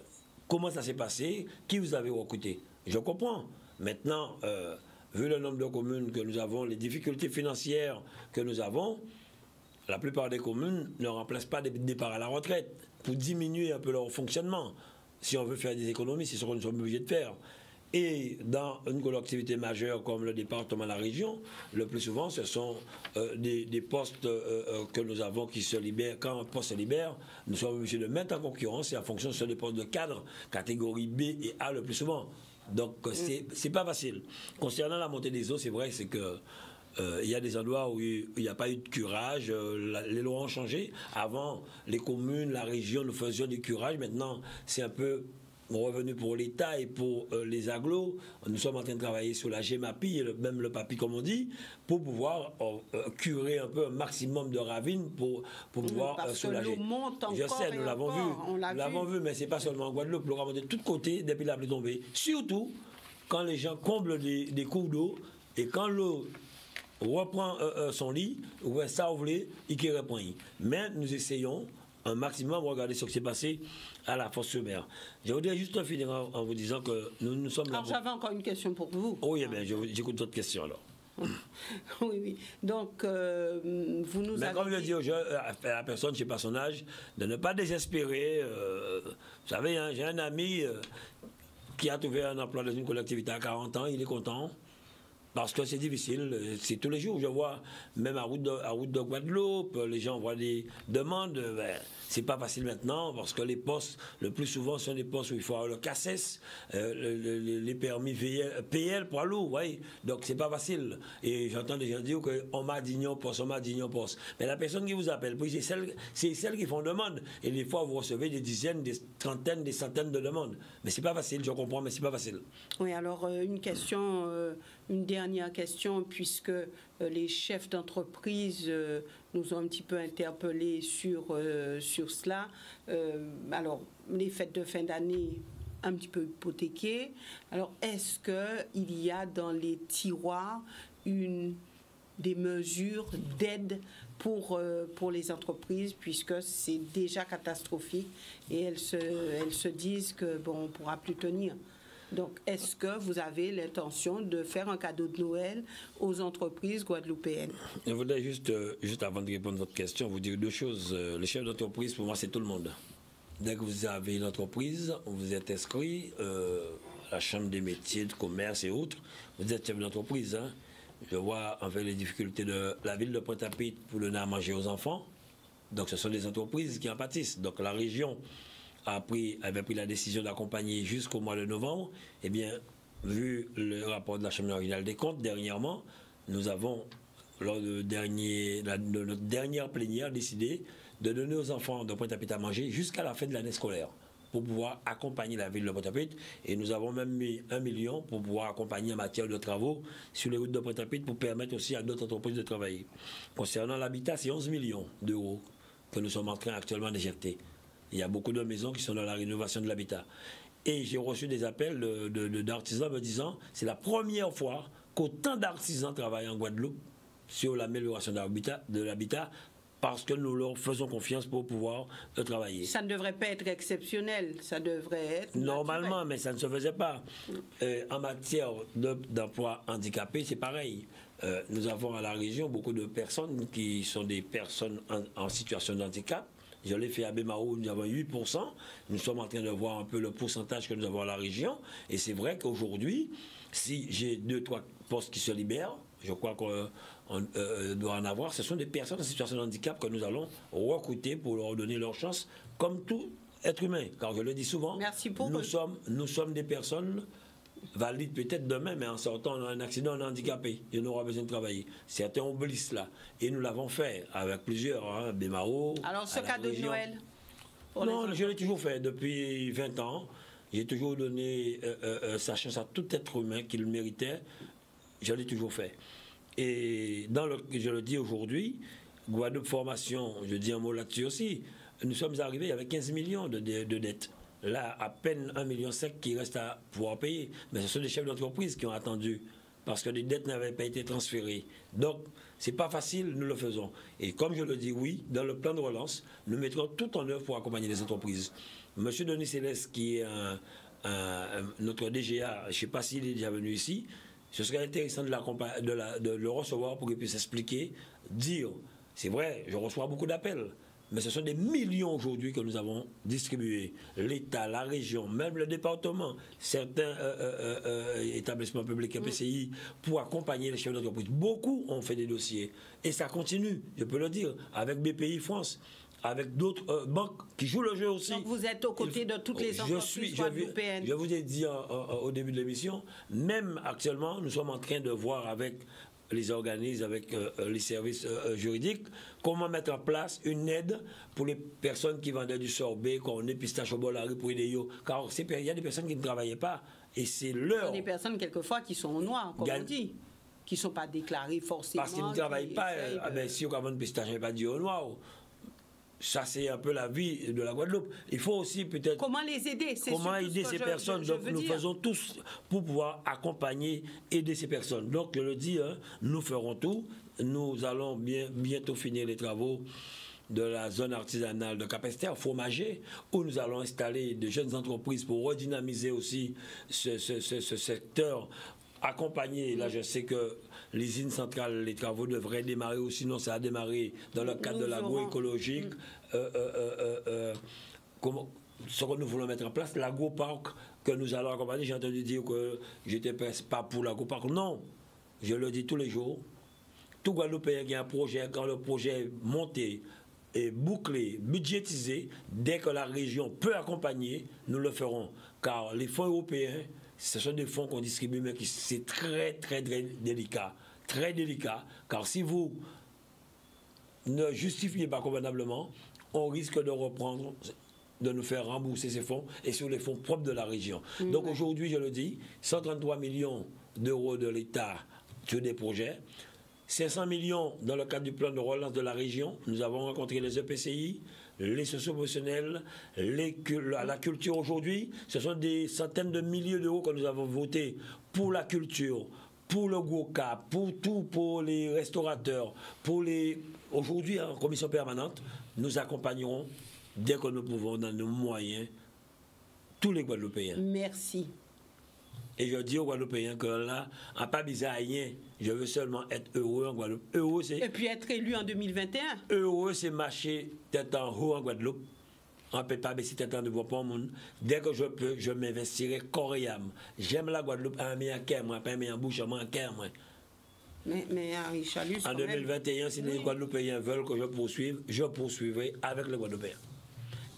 comment ça s'est passé, qui vous avez recruté? Je comprends. Maintenant, euh, vu le nombre de communes que nous avons, les difficultés financières que nous avons, la plupart des communes ne remplacent pas des départs à la retraite pour diminuer un peu leur fonctionnement. Si on veut faire des économies, c'est ce que nous sommes obligés de faire. Et dans une collectivité majeure comme le département, la région, le plus souvent, ce sont euh, des, postes euh, euh, que nous avons qui se libèrent. Quand un poste se libère, nous sommes obligés de mettre en concurrence et en fonction, ce sont des postes de cadre, catégorie B et A le plus souvent. Donc, mm. c'est pas facile. Concernant la montée des eaux, c'est vrai, c'est que euh, il y a des endroits où il n'y a pas eu de curage, euh, les lois ont changé. Avant, les communes, la région, nous faisions du curage. Maintenant, c'est un peu revenu pour l'État et pour euh, les agglos. Nous sommes en train de travailler sur la GEMAPI, même le PAPI comme on dit, pour pouvoir euh, euh, curer un peu un maximum de ravines pour, pour pouvoir Parce soulager. Que monte Je sais, nous l'avons vu. Nous l'avons vu. mais c'est pas seulement en Guadeloupe. Monté de tous côtés depuis la pluie tombée. Surtout quand les gens comblent des, des cours d'eau et quand l'eau reprend son lit, ça ouvre, il reprend. Mais nous essayons un maximum, regardez ce qui s'est passé à la force mer. Je voudrais juste finir en, vous disant que nous, nous sommes Alors j'avais encore une question pour vous. Oui, bien, j'écoute d'autres questions alors. oui, oui. Donc, euh, vous nous Mais avez comme je dis à la personne, je sais pas son âge, de ne pas désespérer. Euh, vous savez, hein, j'ai un ami euh, qui a trouvé un emploi dans une collectivité à 40 ans, il est content. Parce que c'est difficile, c'est tous les jours. Je vois, même à route de, à route de Guadeloupe, les gens voient des demandes. Ben, c'est pas facile maintenant parce que les postes, le plus souvent, sont des postes où il faut avoir le CACES, euh, les permis VL, PL pour l'eau, voyez. Donc c'est pas facile. Et j'entends des gens dire qu'on m'a dit non poste, on m'a dit non poste. Mais la personne qui vous appelle, c'est celle, c'est celle qui font demande. Et des fois, vous recevez des dizaines, des trentaines, des centaines de demandes. Mais c'est pas facile, je comprends, mais c'est pas facile. Oui, alors euh, une question. Euh, une dernière question, puisque euh, les chefs d'entreprise euh, nous ont un petit peu interpellés sur, euh, sur cela. alors, les fêtes de fin d'année un petit peu hypothéquées. Alors, est-ce qu'il y a dans les tiroirs une, des mesures d'aide pour, pour les entreprises, puisque c'est déjà catastrophique et elles se, elles se disent que bon, on ne pourra plus tenir? Donc, est-ce que vous avez l'intention de faire un cadeau de Noël aux entreprises guadeloupéennes? Je voudrais juste, euh, juste avant de répondre à votre question, vous dire deux choses. Euh, le chef d'entreprise, pour moi, c'est tout le monde. Dès que vous avez une entreprise, vous êtes inscrit euh, à la Chambre des métiers, de commerce et autres, vous êtes chef d'entreprise. Hein. Je vois en fait les difficultés de la ville de Pointe-à-Pitre pour donner à manger aux enfants. Donc ce sont des entreprises qui en pâtissent. Donc la région avait pris la décision d'accompagner jusqu'au mois de novembre. Eh bien, vu le rapport de la Chambre régionale des comptes dernièrement, nous avons, lors de, dernier, de notre dernière plénière, décidé de donner aux enfants de Pointe-à-Pitre à manger jusqu'à la fin de l'année scolaire pour pouvoir accompagner la ville de Pointe-à-Pitre. Et nous avons même mis un million pour pouvoir accompagner en matière de travaux sur les routes de Pointe-à-Pitre pour permettre aussi à d'autres entreprises de travailler. Concernant l'habitat, c'est 11 millions d'euros que nous sommes en train actuellement d'éjecter. Il y a beaucoup de maisons qui sont dans la rénovation de l'habitat. Et j'ai reçu des appels d'artisans me disant c'est la première fois qu'autant d'artisans travaillent en Guadeloupe sur l'amélioration de l'habitat parce que nous leur faisons confiance pour pouvoir travailler. Ça ne devrait pas être exceptionnel, ça devrait être... Normalement, mais ça ne se faisait pas. Euh, en matière d'emploi handicapé, c'est pareil. Euh, nous avons à la région beaucoup de personnes qui sont des personnes en, situation de handicap. Je l'ai fait à Bémao, nous avons 8%. Nous sommes en train de voir un peu le pourcentage que nous avons à la région. Et c'est vrai qu'aujourd'hui, si j'ai deux, trois postes qui se libèrent, je crois qu'on euh, doit en avoir, ce sont des personnes en situation de handicap que nous allons recruter pour leur donner leur chance, comme tout être humain. Car je le dis souvent, Merci pour nous, sommes, nous sommes des personnes valides peut-être demain, mais en sortant d'un accident, on est handicapé et on aura besoin de travailler. Certains oublient cela. Et nous l'avons fait avec plusieurs, hein, Bémaro. Alors, ce cadeau de Noël Non, je l'ai toujours fait depuis 20 ans. J'ai toujours donné euh, euh, sa chance à tout être humain qui le méritait je l'ai toujours fait. Et dans le, je le dis aujourd'hui, Guadeloupe Formation, je dis un mot là-dessus aussi, nous sommes arrivés avec 15 millions de, dettes. Là, à peine 1,5 million qui reste à pouvoir payer. Mais ce sont des chefs d'entreprise qui ont attendu parce que les dettes n'avaient pas été transférées. Donc, c'est pas facile, nous le faisons. Et comme je le dis, oui, dans le plan de relance, nous mettrons tout en œuvre pour accompagner les entreprises. Monsieur Denis Céleste, qui est notre DGA, je ne sais pas s'il est déjà venu ici, ce serait intéressant de, de, le recevoir pour qu'il puisse expliquer, dire, c'est vrai, je reçois beaucoup d'appels, mais ce sont des millions aujourd'hui que nous avons distribués. L'État, la région, même le département, certains euh, euh, euh, établissements publics et PCI pour accompagner les chefs d'entreprise. Beaucoup ont fait des dossiers. Et ça continue, je peux le dire, avec BPI France avec d'autres euh, banques qui jouent le jeu aussi. Donc vous êtes aux côtés de toutes les entreprises je suis, je, je, vous ai dit au début de l'émission, même actuellement, nous sommes en train de voir avec les organismes, avec euh, euh, les services juridiques, comment mettre en place une aide pour les personnes qui vendaient du sorbet, qu'on est pistache au bolari pour aider Car il y a des personnes qui ne travaillaient pas et c'est leur. Il y a des personnes quelquefois qui sont noires, comme on dit qui ne sont pas déclarées forcément. Parce qu'ils ne travaillent pas. Ah ben, si on a pistache, pas dit au noir ça, c'est un peu la vie de la Guadeloupe. Il faut aussi peut-être. Comment les aider Comment aider ces personnes Donc, nous faisons tous pour pouvoir accompagner, aider ces personnes. Donc, je le dis, hein, nous ferons tout. Nous allons bien, bientôt finir les travaux de la zone artisanale de Capesterre, fromager, où nous allons installer de jeunes entreprises pour redynamiser aussi ce, ce secteur accompagner. Là, je sais que l'usine centrale, les travaux devraient démarrer ou sinon ça a démarré dans le cadre de l'agroécologique. Mm. Euh, euh, euh, ce que nous voulons mettre en place, l'agroparc que nous allons accompagner, j'ai entendu dire que j'étais pas pour l'agroparc. Non, je le dis tous les jours. Tout Guadeloupéen qui a un projet, quand le projet est monté, et bouclé, budgétisé, dès que la région peut accompagner, nous le ferons. Car les fonds européens ce sont des fonds qu'on distribue, mais c'est très, très, très délicat. Très délicat, car si vous ne justifiez pas convenablement, on risque de reprendre, de nous faire rembourser ces fonds et sur les fonds propres de la région. Donc aujourd'hui, je le dis, 133 millions d'euros de l'État sur des projets. 500 millions dans le cadre du plan de relance de la région. Nous avons rencontré les EPCI, les socio-professionnels, la culture aujourd'hui. Ce sont des centaines de milliers d'euros que nous avons votés pour la culture, pour le GOCA, pour tout, pour les restaurateurs, pour les. Aujourd'hui, en commission permanente, nous accompagnerons, dès que nous pouvons, dans nos moyens, tous les Guadeloupéens. Merci. Et je dis aux Guadeloupéens que là, en pas bizarre rien, je veux seulement être heureux en Guadeloupe. Heureux, c'est. Et puis être élu en 2021. Heureux, c'est marcher tête en haut en Guadeloupe. On ne peut pas baisser tête en devant pour le monde. Dès que je peux, je m'investirai corps J'aime la Guadeloupe, un meilleur cœur, moi, pas un meilleur bouche, moi, un cœur, moi. Mais, mais Henri Chalus, En quand même- 2021, si les Guadeloupéens veulent que je poursuive, je poursuivrai avec les Guadeloupéens.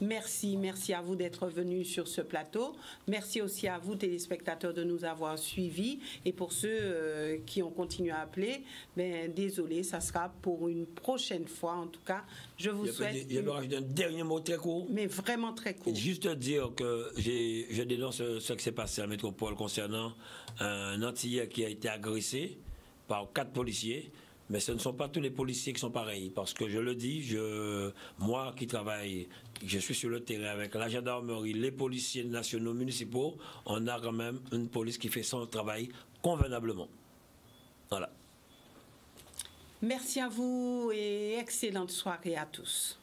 Merci, merci à vous d'être venus sur ce plateau. Merci aussi à vous, téléspectateurs, de nous avoir suivis. Et pour ceux euh, qui ont continué à appeler, ben, désolé, ça sera pour une prochaine fois. En tout cas, je vous Je peux, souhaite, dire- je peux rajouter un dernier mot très court. mais vraiment très court. Juste dire que je dénonce ce, ce qui s'est passé à la métropole concernant un Antillais qui a été agressé par quatre policiers. Mais ce ne sont pas tous les policiers qui sont pareils. Parce que je le dis, je, moi qui travaille, je suis sur le terrain avec la gendarmerie, les policiers nationaux, municipaux, on a quand même une police qui fait son travail convenablement. Voilà. Merci à vous et excellente soirée à tous.